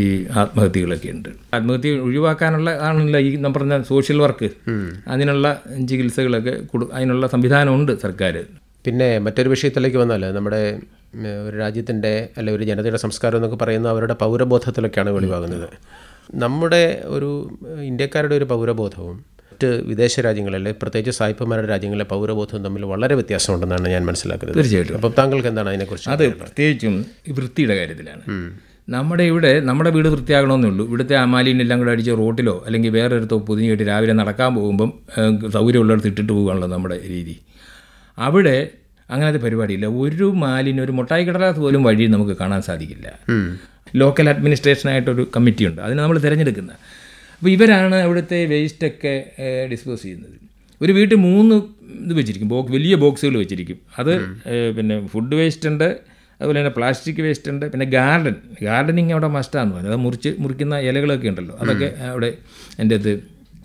ഈ ആത്മഹത്യകളൊക്കെ ഉണ്ട്. ആത്മഹത്യ ഒഴിവാക്കാനുള്ള ആണല്ലോ ഈ നമ്മൾ പറഞ്ഞ സോഷ്യൽ വർക്ക്. അതിനുള്ള ചികിത്സകളൊക്കെ കൊടു അതിനുള്ള സംവിധാനമുണ്ട് സർക്കാർ. പിന്നെ മറ്റൊരു വിഷയത്തിലേക്ക് വന്നാൽ നമ്മുടെ ഒരു രാജ്യത്തിന്റെ അല്ലെ ഒരു ജനതയുടെ സംസ്കാരം എന്നൊക്കെ പറയുന്ന അവരുടെ പൗരബോധത്തിലൊക്കെയാണ് വെളിവാകുന്നത്. നമ്മുടെ ഒരു ഇന്ത്യക്കാരുടെ ഒരു പൗരബോധവും മറ്റ് വിദേശ രാജ്യങ്ങളിലെ പ്രത്യേകിച്ച് സായിപ്പന്മാരുടെ രാജ്യങ്ങളിലെ പൗരബോധവും തമ്മിൽ വളരെ വ്യത്യാസമുണ്ടെന്നാണ് ഞാൻ മനസ്സിലാക്കുന്നത്. തീർച്ചയായിട്ടും. അപ്പം താങ്കൾക്ക് എന്താണ് അതിനെക്കുറിച്ച് അത് പ്രത്യേകിച്ചും വൃത്തിയുടെ കാര്യത്തിലാണ്. നമ്മുടെ ഇവിടെ നമ്മുടെ വീട് വൃത്തിയാകണമെന്നേ ഉള്ളൂ. ഇവിടുത്തെ അമാലിനെല്ലാം കൂടെ അടിച്ച് റോട്ടിലോ അല്ലെങ്കിൽ വേറെ ഒരു പൊതിഞ്ഞ് രാവിലെ നടക്കാൻ പോകുമ്പം സൗകര്യമുള്ളിടത്ത് ഇട്ടിട്ട് പോകാനുള്ള നമ്മുടെ രീതി. അവിടെ അങ്ങനത്തെ പരിപാടിയില്ല. ഒരു മാലിന് ഒരു മുട്ടായി കടലാസ് പോലും വഴി നമുക്ക് കാണാൻ സാധിക്കില്ല. ലോക്കൽ അഡ്മിനിസ്ട്രേഷനായിട്ടൊരു കമ്മിറ്റിയുണ്ട്. അതിന് നമ്മൾ തിരഞ്ഞെടുക്കുന്നത്. അപ്പോൾ ഇവരാണ് അവിടുത്തെ വേസ്റ്റൊക്കെ ഡിസ്പോസ് ചെയ്യുന്നത്. ഒരു വീട്ടിൽ മൂന്ന് ഇത് വെച്ചിരിക്കും. ബോക്സ് വലിയ ബോക്സുകൾ വെച്ചിരിക്കും. അത് പിന്നെ ഫുഡ് വേസ്റ്റ് ഉണ്ട് അതുപോലെ തന്നെ പ്ലാസ്റ്റിക് വേസ്റ്റ് ഉണ്ട് പിന്നെ ഗാർഡൻ. ഗാർഡനിങ് അവിടെ മസ്റ്റാന്ന് പറഞ്ഞത് അത് മുറിച്ച് മുറിക്കുന്ന ഇലകളൊക്കെ ഉണ്ടല്ലോ. അതൊക്കെ അവിടെ എന്റെ അത്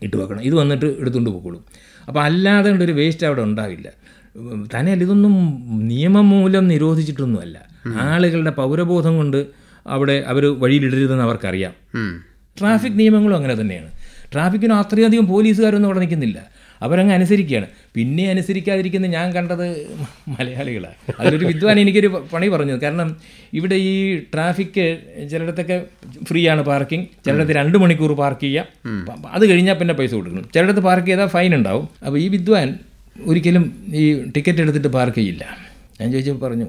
ഇട്ട് വെക്കണം. ഇത് വന്നിട്ട് എടുത്തുകൊണ്ട് പോകുള്ളൂ അപ്പോൾ അല്ലാതെ ഒരു വേസ്റ്റ് അവിടെ ഉണ്ടാവില്ല. തന്നെയല്ല ഇതൊന്നും നിയമം മൂലം നിരോധിച്ചിട്ടൊന്നുമല്ല ആളുകളുടെ പൗരബോധം കൊണ്ട് അവിടെ അവർ വഴിയിലിടരുതെന്ന് അവർക്കറിയാം. ട്രാഫിക് നിയമങ്ങളും അങ്ങനെ തന്നെയാണ്. ട്രാഫിക്കിന് അത്രയധികം പോലീസുകാരൊന്നും അവിടെ നിൽക്കുന്നില്ല. അവരങ്ങ് അനുസരിക്കുകയാണ്. പിന്നെ അനുസരിക്കാതിരിക്കുന്ന ഞാൻ കണ്ടത് മലയാളികളാണ് അതിലൊരു വിദ്വാൻ എനിക്കൊരു പണി പറഞ്ഞു. കാരണം ഇവിടെ ഈ ട്രാഫിക് ചിലയിടത്തൊക്കെ ഫ്രീ ആണ് പാർക്കിംഗ്. ചിലയിടത്ത് രണ്ട് മണിക്കൂർ പാർക്ക് ചെയ്യാം. അത് കഴിഞ്ഞാൽ പിന്നെ പൈസ കൊടുക്കണം. ചിലയിടത്ത് പാർക്ക് ചെയ്താൽ ഫൈൻ ഉണ്ടാവും. അപ്പോൾ ഈ വിദ്വാൻ ഒരിക്കലും ഈ ടിക്കറ്റ് എടുത്തിട്ട് പാർക്ക് ചെയ്യില്ല. ഞാൻ ചോദിച്ചപ്പോൾ പറഞ്ഞു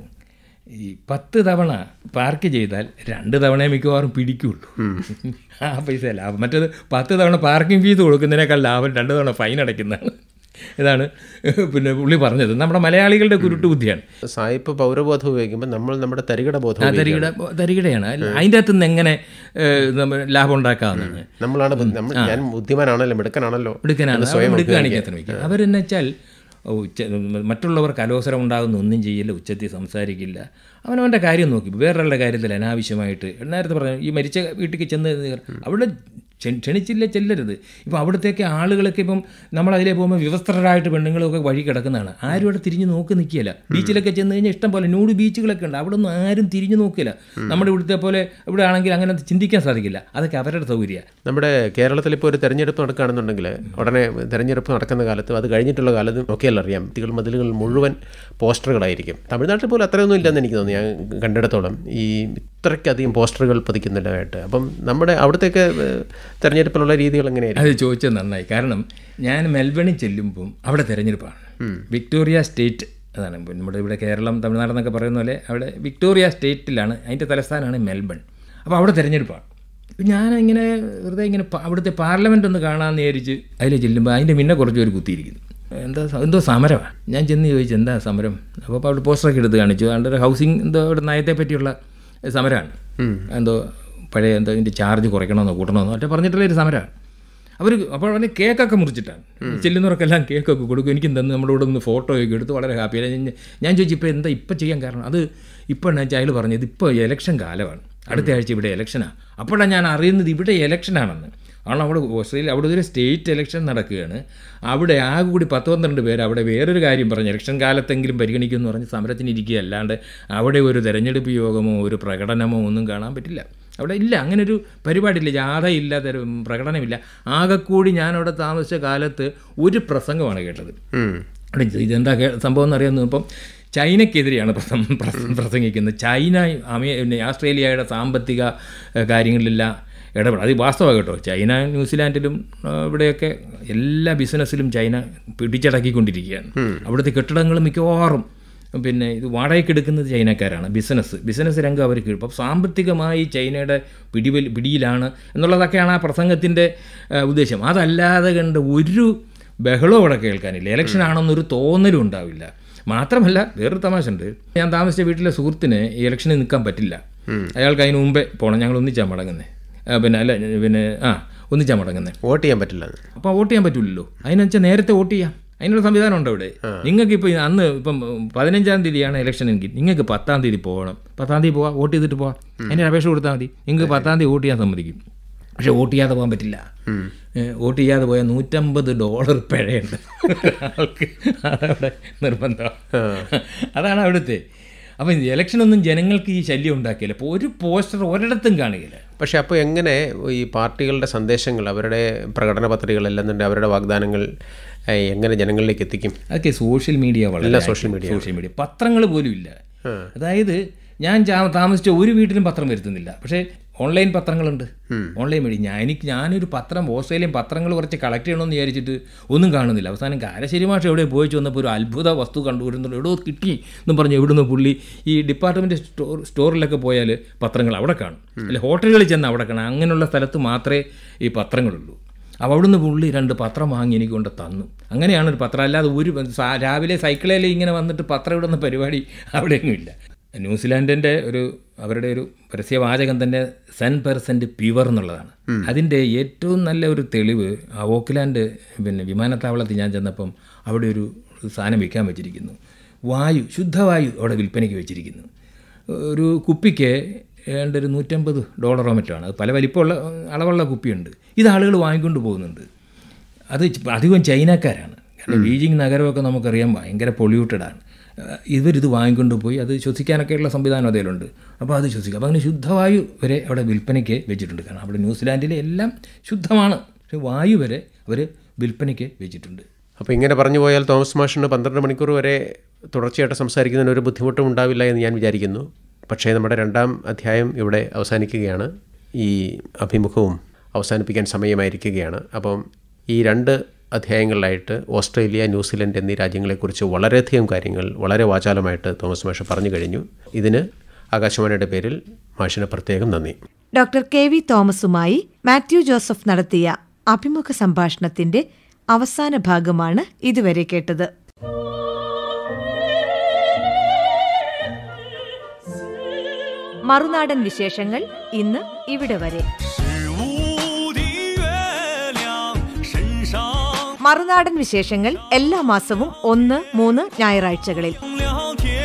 ഈ പത്ത് തവണ പാർക്ക് ചെയ്താൽ രണ്ട് തവണ മിക്കവാറും പിടിക്കുള്ളൂ. ആ പൈസ ലാഭം മറ്റേത് പത്ത് തവണ പാർക്കിംഗ് ഫീസ് കൊടുക്കുന്നതിനേക്കാൾ ലാഭം രണ്ട് തവണ ഫൈൻ അടയ്ക്കുന്നതാണ്. ഇതാണ് പിന്നെ പുള്ളി പറഞ്ഞത്. നമ്മുടെ മലയാളികളുടെ കുരുട്ട് ബുദ്ധിയാണ്. സായിപ്പ് പൗരബോധം ഉപയോഗിക്കുമ്പോൾ നമ്മൾ നമ്മുടെ തരികിട ബോധം തരികട തരികടയാണ്. അതിന്റെ അകത്ത് നിന്ന് എങ്ങനെ ലാഭം ഉണ്ടാക്കാവുന്നതാണ് നമ്മളാണ് ഞാൻ ബുദ്ധിമാനാണല്ലോ മിടുക്കനാണല്ലോ മിടുക്കനാണ്. സ്വയം മിടുക്കാണിക്കാൻ. ശ്രമിക്കുക. അവരെന്ന് വെച്ചാൽ ഓ, ഉച്ച മറ്റുള്ളവർക്ക് അലോസരം ഉണ്ടാകുന്ന ഒന്നും ചെയ്യില്ല ഉച്ചത്തിൽ സംസാരിക്കില്ല. അവനവന്റെ കാര്യം നോക്കി. വേറൊരാളുടെ കാര്യത്തിൽ അനാവശ്യമായിട്ട് നേരത്തെ പറഞ്ഞു ഈ മരിച്ച വീട്ടിൽ ചെന്ന് അവിടെ ക്ഷണിച്ചില്ല ചെല്ലരുത്. ഇപ്പോൾ അവിടത്തേക്ക് ആളുകളൊക്കെ ഇപ്പം നമ്മളതിലെ പോകുമ്പോൾ വിവസ്ത്രരായിട്ട് പെണ്ണുങ്ങളൊക്കെ വഴി കിടക്കുന്നതാണ്. ആരും അവിടെ തിരിഞ്ഞ് നോക്കി നിൽക്കില്ല ബീച്ചിലൊക്കെ ചെന്ന് കഴിഞ്ഞാൽ ഇഷ്ടം പോലെ നൂട് ബീച്ചുകളൊക്കെ ഉണ്ട്. അവിടെ ഒന്നും ആരും തിരിഞ്ഞ് നോക്കില്ല നമ്മുടെ ഇവിടുത്തെ പോലെ ഇവിടെ ആണെങ്കിൽ അങ്ങനെ ചിന്തിക്കാൻ സാധിക്കില്ല. അതൊക്കെ അവരുടെ സൗകര്യമാണ് നമ്മുടെ കേരളത്തിൽ ഇപ്പോൾ ഒരു തെരഞ്ഞെടുപ്പ് നടക്കുകയാണെന്നുണ്ടെങ്കിൽ ഉടനെ തെരഞ്ഞെടുപ്പ് നടക്കുന്ന കാലത്തും അത് കഴിഞ്ഞിട്ടുള്ള കാലത്തും ഒക്കെയല്ല അറിയാം. ഇതികൾ മതിലുകൾ മുഴുവൻ പോസ്റ്ററുകളായിരിക്കും. തമിഴ്നാട്ടിൽ പോലും അത്രയൊന്നും ഇല്ലെന്ന് എനിക്ക് തോന്നുന്നു. ഞാൻ കണ്ടിടത്തോളം ഈ ഇത്രയ്ക്കധികം പോസ്റ്ററുകൾ പതിക്കുന്നുണ്ടായിട്ട് അപ്പം നമ്മുടെ അവിടത്തേക്ക് തിരഞ്ഞെടുപ്പിലുള്ള രീതികൾ എങ്ങനെയായിരുന്നു അത് ചോദിച്ചത് നന്നായി. കാരണം ഞാൻ മെൽബണിൽ ചെല്ലുമ്പം അവിടെ തിരഞ്ഞെടുപ്പാണ്. വിക്ടോറിയ സ്റ്റേറ്റ് അതാണ് നമ്മുടെ ഇവിടെ കേരളം തമിഴ്നാട് എന്നൊക്കെ പറയുന്ന പോലെ അവിടെ വിക്ടോറിയ സ്റ്റേറ്റിലാണ് അതിന്റെ തലസ്ഥാനമാണ് മെൽബൺ. അപ്പോൾ അവിടെ തിരഞ്ഞെടുപ്പാണ്. ഞാനിങ്ങനെ ഞാൻ ഇങ്ങനെ വെറുതെ ഇങ്ങനെ അവിടുത്തെ പാർലമെന്റ് ഒന്ന് കാണാമെന്ന് വിചാരിച്ച് അതിൽ ചെല്ലുമ്പോൾ അതിന്റെ മുന്നേ കുറച്ച് പേര് കുത്തിയിരിക്കുന്നു. എന്താ എന്തോ സമരമാണ്. ഞാൻ ചെന്ന് ചോദിച്ചു എന്താ സമരം? അപ്പോൾ അവിടെ പോസ്റ്ററൊക്കെ എടുത്ത് കാണിച്ചു. അവിടെ ഹൗസിംഗ് എന്തോ അവിടെ നയത്തെ പറ്റിയുള്ള സമരമാണ്. എന്തോ പഴയ എന്തോ ഇതിന്റെ ചാർജ് കുറയ്ക്കണമെന്നോ കൂട്ടണമെന്നോ മറ്റേ പറഞ്ഞിട്ടുള്ള ഒരു സമരമാണ്. അവർ അപ്പോൾ അവന് കേക്കൊക്കെ മുറിച്ചിട്ടാണ്. ചെല്ലുന്നവർക്കെല്ലാം കേക്കൊക്കെ കൊടുക്കും. എനിക്കും തന്ന്. നമ്മുടെ കൂടെ ഒന്ന് ഫോട്ടോയൊക്കെ എടുത്ത് വളരെ ഹാപ്പിയാണ് ഞാൻ ചോദിച്ചു ഇപ്പോൾ എന്താ ഇപ്പം ചെയ്യാൻ കാരണം? അത് ഇപ്പോൾ ഞാൻ അയാൾ പറഞ്ഞത് ഇപ്പോൾ ഇലക്ഷൻ കാലമാണ്. അടുത്ത ആഴ്ച ഇവിടെ ഇലക്ഷനാണ് അപ്പോഴാണ് ഞാൻ അറിയുന്നത് ഇവിടെ ഇലക്ഷനാണെന്ന് കാരണം അവിടെ ഓസ്ട്രേലിയ അവിടെ ഒരു സ്റ്റേറ്റ് ഇലക്ഷൻ നടക്കുകയാണ്. അവിടെ ആകെ കൂടി പത്ത് പന്ത്രണ്ട് പേര് അവിടെ വേറൊരു കാര്യം പറഞ്ഞു. ഇലക്ഷൻ കാലത്തെങ്കിലും പരിഗണിക്കുമെന്ന് പറഞ്ഞ് സമരത്തിന് ഇരിക്കുക അല്ലാണ്ട് അവിടെ ഒരു തെരഞ്ഞെടുപ്പ് യോഗമോ ഒരു പ്രകടനമോ ഒന്നും കാണാൻ പറ്റില്ല. അവിടെ ഇല്ല അങ്ങനെ ഒരു പരിപാടിയില്ല. ജാഥയില്ല പ്രകടനമില്ല. ആകെക്കൂടി ഞാനവിടെ താമസിച്ച കാലത്ത് ഒരു പ്രസംഗമാണ് കേട്ടത്. അവിടെ ഇതെന്താ സംഭവം എന്നറിയാമെന്ന് ഇപ്പം ചൈനയ്ക്കെതിരെയാണ് പ്രസം- പ്രസം- പ്രസംഗിക്കുന്നത്. ചൈന അമേ ഓസ്ട്രേലിയയുടെ ആസ്ട്രേലിയയുടെ സാമ്പത്തിക കാര്യങ്ങളിലെല്ലാം ഇടപെടും അത് വാസ്തവമാണ് കേട്ടോ. ചൈന ന്യൂസിലാൻഡിലും ഇവിടെയൊക്കെ എല്ലാ ബിസിനസ്സിലും ചൈന പിടിച്ചടക്കിക്കൊണ്ടിരിക്കുകയാണ്. അവിടുത്തെ കെട്ടിടങ്ങൾ മിക്കവാറും പിന്നെ ഇത് വാടകയ്ക്ക് എടുക്കുന്നത് ചൈനക്കാരാണ്. ബിസിനസ് ബിസിനസ് രംഗം അവർ കീഴും. അപ്പം സാമ്പത്തികമായി ചൈനയുടെ പിടിവൽ പിടിയിലാണ് എന്നുള്ളതൊക്കെയാണ് ആ പ്രസംഗത്തിന്റെ ഉദ്ദേശം. അതല്ലാതെ കണ്ട് ഒരു ബഹളവും അവിടെ കേൾക്കാനില്ല. ഇലക്ഷൻ ആണെന്നൊരു തോന്നലും ഉണ്ടാവില്ല. മാത്രമല്ല വേറൊരു തമാശ ഉണ്ട് ഞാൻ താമസിച്ച വീട്ടിലെ സുഹൃത്തിന് ഈ ഇലക്ഷനിൽ നിൽക്കാൻ പറ്റില്ല. അയാൾക്ക് അതിന് മുമ്പേ പോകണം ഞങ്ങൾ ഒന്നിച്ചാണ് മടങ്ങുന്നത് പിന്നെ അല്ല പിന്നെ ആ ഒന്നിച്ചാൽ മുടങ്ങുന്നത് വോട്ട് ചെയ്യാൻ പറ്റില്ല അപ്പോൾ വോട്ട് ചെയ്യാൻ പറ്റില്ലല്ലോ അതിനെച്ചാൽ നേരത്തെ വോട്ട് ചെയ്യാം. അതിനുള്ള സംവിധാനം ഉണ്ടോ ഇവിടെ നിങ്ങൾക്ക് ഇപ്പോൾ അന്ന് ഇപ്പം പതിനഞ്ചാം തീയതിയാണ് ഇലക്ഷൻ എങ്കിൽ നിങ്ങൾക്ക് പത്താം തീയതി പോകണം. പത്താം തീയതി പോവാം വോട്ട് ചെയ്തിട്ട് പോവാം. അതിന്റെ അപേക്ഷ കൊടുത്താൽ മതി. നിങ്ങൾക്ക് പത്താം തീയതി വോട്ട് ചെയ്യാൻ സമ്മതിക്കും. പക്ഷേ വോട്ട് ചെയ്യാതെ പോകാൻ പറ്റില്ല. വോട്ട് ചെയ്യാതെ പോയാൽ നൂറ്റമ്പത് ഡോളർ പിഴയുണ്ട്. ആൾക്ക് അതവിടെ നിർബന്ധം. അതാണ് അവിടുത്തെ. അപ്പം ഇലക്ഷനൊന്നും ജനങ്ങൾക്ക് ഈ ശല്യം ഉണ്ടാക്കിയില്ല. അപ്പോൾ ഒരു പോസ്റ്റർ ഒരിടത്തും കാണുകയില്ല പക്ഷേ അപ്പോൾ എങ്ങനെ ഈ പാർട്ടികളുടെ സന്ദേശങ്ങൾ അവരുടെ പ്രകടന പത്രികളെല്ലാം തന്നെ അവരുടെ വാഗ്ദാനങ്ങൾ എങ്ങനെ ജനങ്ങളിലേക്ക് എത്തിക്കും? അതൊക്കെ സോഷ്യൽ മീഡിയ വളരെ സോഷ്യൽ മീഡിയ. Social media. പത്രങ്ങൾ പോലും ഇല്ല അതായത് ഞാൻ താമസിച്ച ഒരു വീട്ടിലും പത്രം വരുത്തുന്നില്ല. പക്ഷേ ഓൺലൈൻ പത്രങ്ങളുണ്ട്. ഓൺലൈൻ വഴി ഞാൻ എനിക്ക് ഞാനൊരു പത്രം ഓസ്ട്രേലിയൻ പത്രങ്ങൾ കുറച്ച് കളക്ട് ചെയ്യണമെന്ന് വിചാരിച്ചിട്ട് ഒന്നും കാണുന്നില്ല. അവസാനം കാരശ്ശേരി മാഷ എവിടെ പോയി വന്നപ്പോൾ ഒരു അത്ഭുത വസ്തു കണ്ടുവരുന്നുണ്ട് എവിടെ കിട്ടി എന്നും പറഞ്ഞ് എവിടുന്ന് പുള്ളി ഈ ഡിപ്പാർട്ട്മെന്റ് സ്റ്റോർ സ്റ്റോറിലൊക്കെ പോയാൽ പത്രങ്ങൾ അവിടെ കാണും. അല്ലെ ഹോട്ടലുകളിൽ ചെന്ന് അവിടെ കാണും. അങ്ങനെയുള്ള സ്ഥലത്ത് മാത്രമേ ഈ പത്രങ്ങളുള്ളൂ. അപ്പോൾ അവിടുന്ന് പുള്ളി രണ്ട് പത്രം വാങ്ങി എനിക്ക് കൊണ്ട് തന്നു. അങ്ങനെയാണ് ഒരു പത്രം. അല്ലാതെ ഒരു രാവിലെ സൈക്കിളിൽ ഇങ്ങനെ വന്നിട്ട് പത്രം ഇടുന്ന പരിപാടി അവിടെയൊന്നും ഇല്ല ന്യൂസിലാൻഡിന്റെ ഒരു അവരുടെ ഒരു പരസ്യവാചകം തന്നെ സെൻ പെർസെന്റ് പ്യുവർ എന്നുള്ളതാണ്. അതിന്റെ ഏറ്റവും നല്ല ഒരു തെളിവ് ആ ഓക്ലാൻഡ് പിന്നെ വിമാനത്താവളത്തിൽ ഞാൻ ചെന്നപ്പം അവിടെ ഒരു സാധനം വിൽക്കാൻ വെച്ചിരിക്കുന്നു. വായു ശുദ്ധവായു അവിടെ വിൽപ്പനയ്ക്ക് വെച്ചിരിക്കുന്നു. ഒരു കുപ്പിക്ക് ഏതാണ്ട് ഒരു നൂറ്റമ്പത് ഡോളറോ മറ്റോ ആണ് അത് പല വലിപ്പമുള്ള അളവുള്ള കുപ്പിയുണ്ട്. ഇത് ആളുകൾ വാങ്ങിക്കൊണ്ട് പോകുന്നുണ്ട്. അത് അധികം ചൈനക്കാരാണ്. കാരണം ബീജിങ് നഗരമൊക്കെ നമുക്കറിയാം ഭയങ്കര പൊള്യൂട്ടഡാണ്. ഇവരിത് വാങ്ങിക്കൊണ്ട് പോയി അത് ശ്വസിക്കാനൊക്കെയുള്ള സംവിധാനം അതിലുണ്ട്. അപ്പോൾ അത് ശ്വസിക്കുക അപ്പോൾ അങ്ങനെ ശുദ്ധവായു വരെ അവിടെ വിൽപ്പനയ്ക്ക് വെച്ചിട്ടുണ്ട്. കാരണം അവിടെ ന്യൂസിലാൻഡിലെ എല്ലാം ശുദ്ധമാണ്. പക്ഷേ വായു വരെ അവർ വിൽപ്പനയ്ക്ക് വെച്ചിട്ടുണ്ട്. അപ്പോൾ ഇങ്ങനെ പറഞ്ഞു പോയാൽ തോമസ് മാഷിന് പന്ത്രണ്ട് മണിക്കൂർ വരെ തുടർച്ചയായിട്ട് സംസാരിക്കുന്നതിന് ഒരു ബുദ്ധിമുട്ടും ഉണ്ടാവില്ല എന്ന് ഞാൻ വിചാരിക്കുന്നു. പക്ഷേ നമ്മുടെ രണ്ടാം അധ്യായം ഇവിടെ അവസാനിക്കുകയാണ്. ഈ അഭിമുഖവും അവസാനിപ്പിക്കാൻ സമയമായിരിക്കുകയാണ്. അപ്പം ഈ രണ്ട് അധ്യായങ്ങളിലായിട്ട് ഓസ്ട്രേലിയ ന്യൂസിലൻഡ് എന്നീ രാജ്യങ്ങളെക്കുറിച്ച് വളരെയധികം കാര്യങ്ങൾ വളരെ വാചാലമായിട്ട് തോമസ് മാഷ് പറഞ്ഞു കഴിഞ്ഞു. ഇതിന് ആകാശവാണിയുടെ പേരിൽ മാഷിന് പ്രത്യേകം നന്ദി. ഡോക്ടർ കെ വി തോമസുമായി മാത്യു ജോസഫ് നടത്തിയ അഭിമുഖ സംഭാഷണത്തിന്റെ അവസാന ഭാഗമാണ് ഇതുവരെ കേട്ടത്. മറുനാടൻ വിശേഷങ്ങൾ ഇന്ന് ഇവിടെ വരെ. മറുനാടൻ വിശേഷങ്ങൾ എല്ലാ മാസവും ഒന്ന് മൂന്ന് ഞായറാഴ്ചകളിൽ. 了